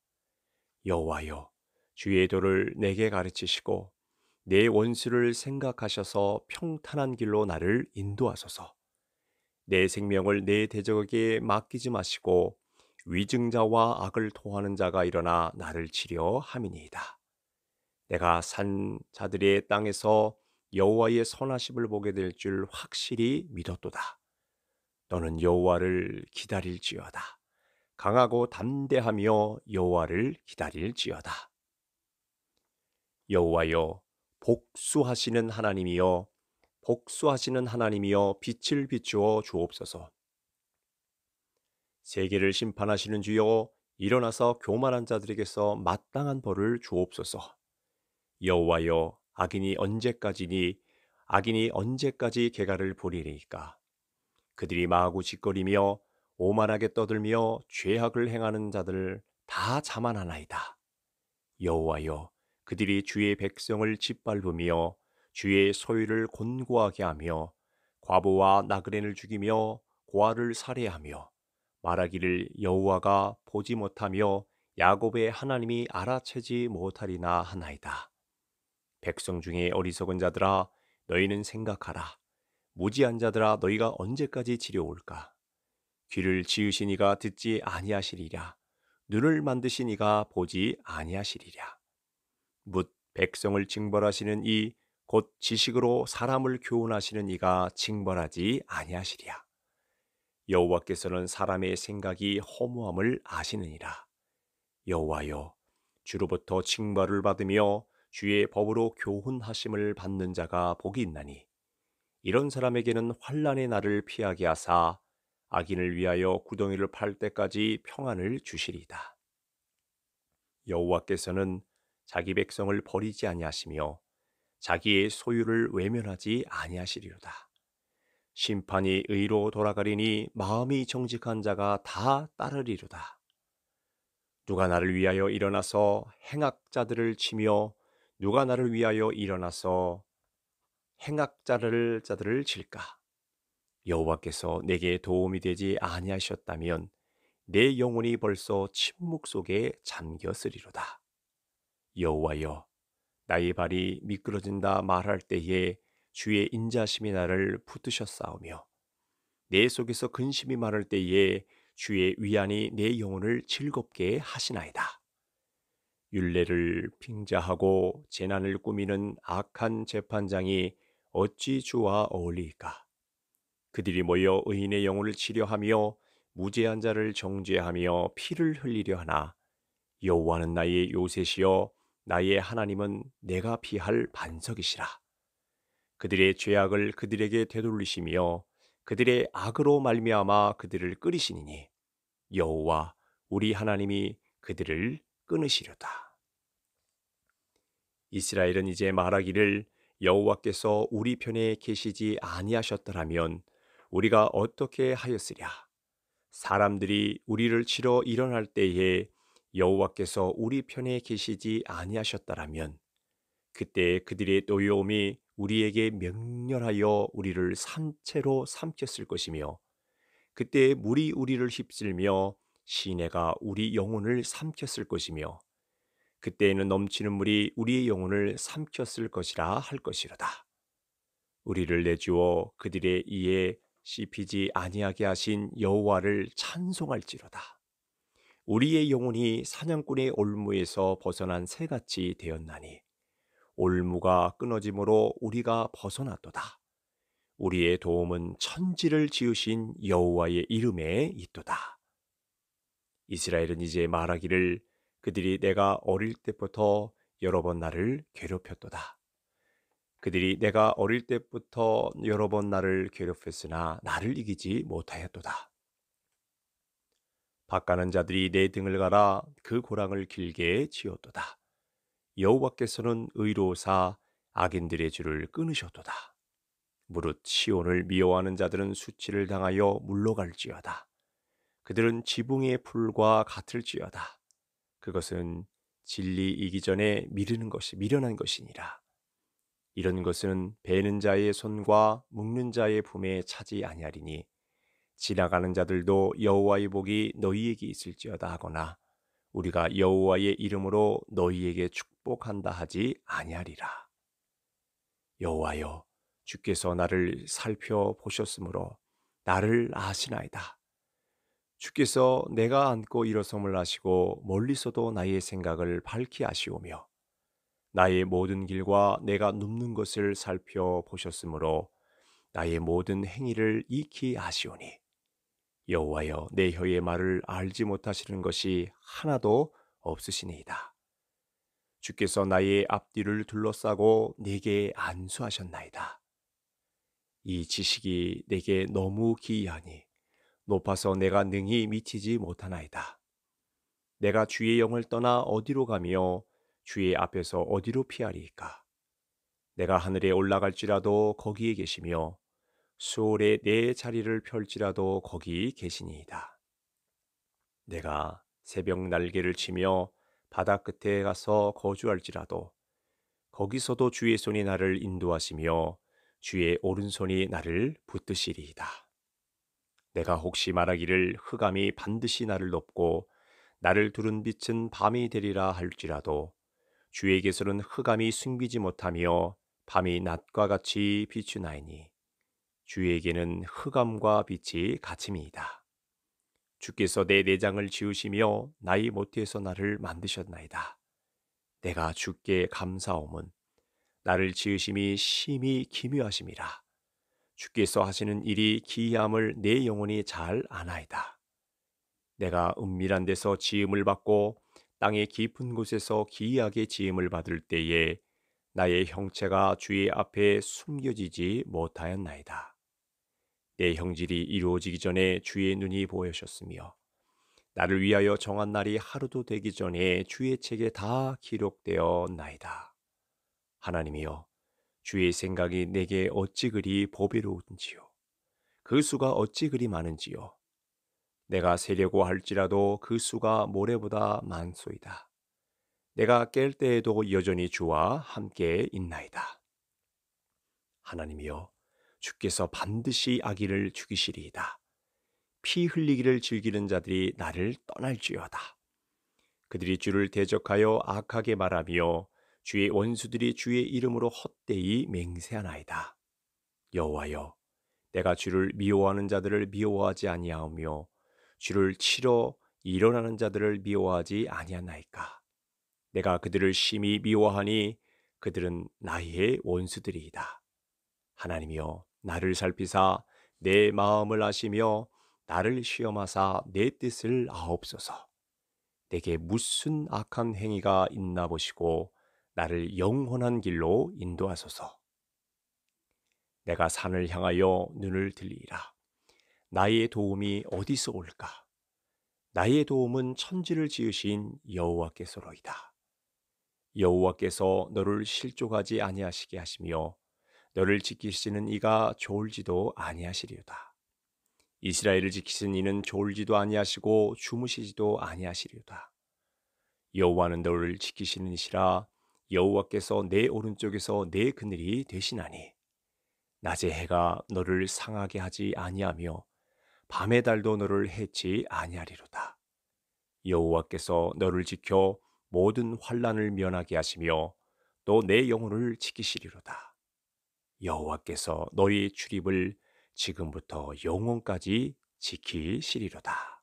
여호와여, 주의 도를 내게 가르치시고 내 원수를 생각하셔서 평탄한 길로 나를 인도하소서. 내 생명을 내 대적에게 맡기지 마시고 위증자와 악을 토하는 자가 일어나 나를 치려 함이니이다. 내가 산 자들의 땅에서 여호와의 선하심을 보게 될 줄 확실히 믿었도다. 너는 여호와를 기다릴지어다. 강하고 담대하며 여호와를 기다릴지어다. 여호와여 복수하시는 하나님이여 복수하시는 하나님이여 빛을 비추어 주옵소서. 세계를 심판하시는 주여 일어나서 교만한 자들에게서 마땅한 벌을 주옵소서. 여호와여 악인이 언제까지니 악인이 언제까지 개가를 부리리까 그들이 마구 짓거리며 오만하게 떠들며 죄악을 행하는 자들 다 자만하나이다. 여호와여 그들이 주의 백성을 짓밟으며 주의 소유를 곤고하게 하며 과부와 나그네를 죽이며 고아를 살해하며 말하기를 여호와가 보지 못하며 야곱의 하나님이 알아채지 못하리나 하나이다. 백성 중에 어리석은 자들아 너희는 생각하라. 무지한 자들아 너희가 언제까지 지려올까? 귀를 지으시니가 듣지 아니하시리랴. 눈을 만드시니가 보지 아니하시리랴. 묻 백성을 징벌하시는 이 곧 지식으로 사람을 교훈하시는 이가 징벌하지 아니하시리야. 여호와께서는 사람의 생각이 허무함을 아시느니라. 여호와여, 주로부터 징벌을 받으며 주의 법으로 교훈하심을 받는 자가 복이 있나니 이런 사람에게는 환란의 날을 피하게 하사 악인을 위하여 구덩이를 팔 때까지 평안을 주시리이다. 여호와께서는 자기 백성을 버리지 아니하시며 자기의 소유를 외면하지 아니하시리로다. 심판이 의로 돌아가리니 마음이 정직한 자가 다 따르리로다. 누가 나를 위하여 일어나서 행악자들을 치며 누가 나를 위하여 일어나서 행악자를 자들을 칠까? 여호와께서 내게 도움이 되지 아니하셨다면 내 영혼이 벌써 침묵 속에 잠겼으리로다. 여호와여, 나의 발이 미끄러진다 말할 때에 주의 인자심이 나를 붙드셨사오며 내 속에서 근심이 많을 때에 주의 위안이 내 영혼을 즐겁게 하시나이다. 윤례를 빙자하고 재난을 꾸미는 악한 재판장이 어찌 주와 어울리까? 그들이 모여 의인의 영혼을 치려하며 무죄한 자를 정죄하며 피를 흘리려 하나 여호와는 나의 요새시여 나의 하나님은 내가 피할 반석이시라. 그들의 죄악을 그들에게 되돌리시며 그들의 악으로 말미암아 그들을 끓이시니 여호와 우리 하나님이 그들을 끊으시려다. 이스라엘은 이제 말하기를 여호와께서 우리 편에 계시지 아니하셨더라면 우리가 어떻게 하였으랴? 사람들이 우리를 치러 일어날 때에 여호와께서 우리 편에 계시지 아니하셨더라면 그때 그들의 노여움이 우리에게 명렬하여 우리를 산채로 삼켰을 것이며 그때 물이 우리를 휩쓸며 시내가 우리 영혼을 삼켰을 것이며 그때에는 넘치는 물이 우리의 영혼을 삼켰을 것이라 할 것이로다. 우리를 내주어 그들의 이에 씹히지 아니하게 하신 여호와를 찬송할지로다. 우리의 영혼이 사냥꾼의 올무에서 벗어난 새같이 되었나니 올무가 끊어짐으로 우리가 벗어났도다. 우리의 도움은 천지를 지으신 여호와의 이름에 있도다. 이스라엘은 이제 말하기를 그들이 내가 어릴 때부터 여러 번 나를 괴롭혔도다. 그들이 내가 어릴 때부터 여러 번 나를 괴롭혔으나 나를 이기지 못하였도다. 바가는 자들이 내 등을 갈아 그 고랑을 길게 지었도다. 여호와께서는 의로사 악인들의 줄을 끊으셨도다. 무릇 시온을 미워하는 자들은 수치를 당하여 물러갈지어다. 그들은 지붕의 풀과 같을지어다. 그것은 진리 이기 전에 미르는 것이 미련한 것이니라. 이런 것은 베는 자의 손과 묶는 자의 품에 차지 아니하리니 지나가는 자들도 여호와의 복이 너희에게 있을지어다 하거나 우리가 여호와의 이름으로 너희에게 축복한다 하지 아니하리라. 여호와여 주께서 나를 살펴보셨으므로 나를 아시나이다. 주께서 내가 앉고 일어섬을 하시고 멀리서도 나의 생각을 밝히 아시오며 나의 모든 길과 내가 눕는 것을 살펴보셨으므로 나의 모든 행위를 익히 아시오니 여호와여 내 혀의 말을 알지 못하시는 것이 하나도 없으시니이다. 주께서 나의 앞뒤를 둘러싸고 내게 안수하셨나이다. 이 지식이 내게 너무 기이하니 높아서 내가 능히 미치지 못하나이다. 내가 주의 영을 떠나 어디로 가며 주의 앞에서 어디로 피하리이까? 내가 하늘에 올라갈지라도 거기에 계시며 수월에 내 자리를 펼지라도 거기 계시니이다. 내가 새벽 날개를 치며 바다 끝에 가서 거주할지라도 거기서도 주의 손이 나를 인도하시며 주의 오른손이 나를 붙드시리이다. 내가 혹시 말하기를 흑암이 반드시 나를 덮고 나를 두른 빛은 밤이 되리라 할지라도 주에게서는 흑암이 숨기지 못하며 밤이 낮과 같이 비추나이니 주에게는 흑암과 빛이 같음이이다. 주께서 내 내장을 지으시며 나이 못해서 나를 만드셨나이다. 내가 주께 감사함은 나를 지으심이 심히 기묘하심이라. 주께서 하시는 일이 기이함을 내 영혼이 잘 아나이다. 내가 은밀한 데서 지음을 받고 땅의 깊은 곳에서 기이하게 지음을 받을 때에 나의 형체가 주의 앞에 숨겨지지 못하였나이다. 내 형질이 이루어지기 전에 주의 눈이 보여셨으며 나를 위하여 정한 날이 하루도 되기 전에 주의 책에 다 기록되었나이다. 하나님이여 주의 생각이 내게 어찌 그리 보배로운지요 그 수가 어찌 그리 많은지요 내가 세려고 할지라도 그 수가 모래보다 많소이다. 내가 깰 때에도 여전히 주와 함께 있나이다. 하나님이여 주께서 반드시 아기를 죽이시리이다. 피 흘리기를 즐기는 자들이 나를 떠날지어다. 그들이 주를 대적하여 악하게 말하며 주의 원수들이 주의 이름으로 헛되이 맹세하나이다. 여호와여, 내가 주를 미워하는 자들을 미워하지 아니하며 주를 치러 일어나는 자들을 미워하지 아니하나이까. 내가 그들을 심히 미워하니 그들은 나의 원수들이이다. 하나님이여 나를 살피사 내 마음을 아시며 나를 시험하사 내 뜻을 아옵소서. 내게 무슨 악한 행위가 있나 보시고 나를 영원한 길로 인도하소서. 내가 산을 향하여 눈을 들리라. 나의 도움이 어디서 올까? 나의 도움은 천지를 지으신 여호와께서로이다. 여호와께서 너를 실족하지 아니하시게 하시며 너를 지키시는 이가 좋을지도 아니하시리로다. 이스라엘을 지키신 이는 졸지도 아니하시고 주무시지도 아니하시리로다. 여호와는 너를 지키시는 이시라 여호와께서 내 오른쪽에서 내 그늘이 되시나니 낮의 해가 너를 상하게 하지 아니하며 밤의 달도 너를 해치 아니하리로다. 여호와께서 너를 지켜 모든 환란을 면하게 하시며 또 내 영혼을 지키시리로다. 여호와께서 너희 출입을 지금부터 영원까지 지키시리로다.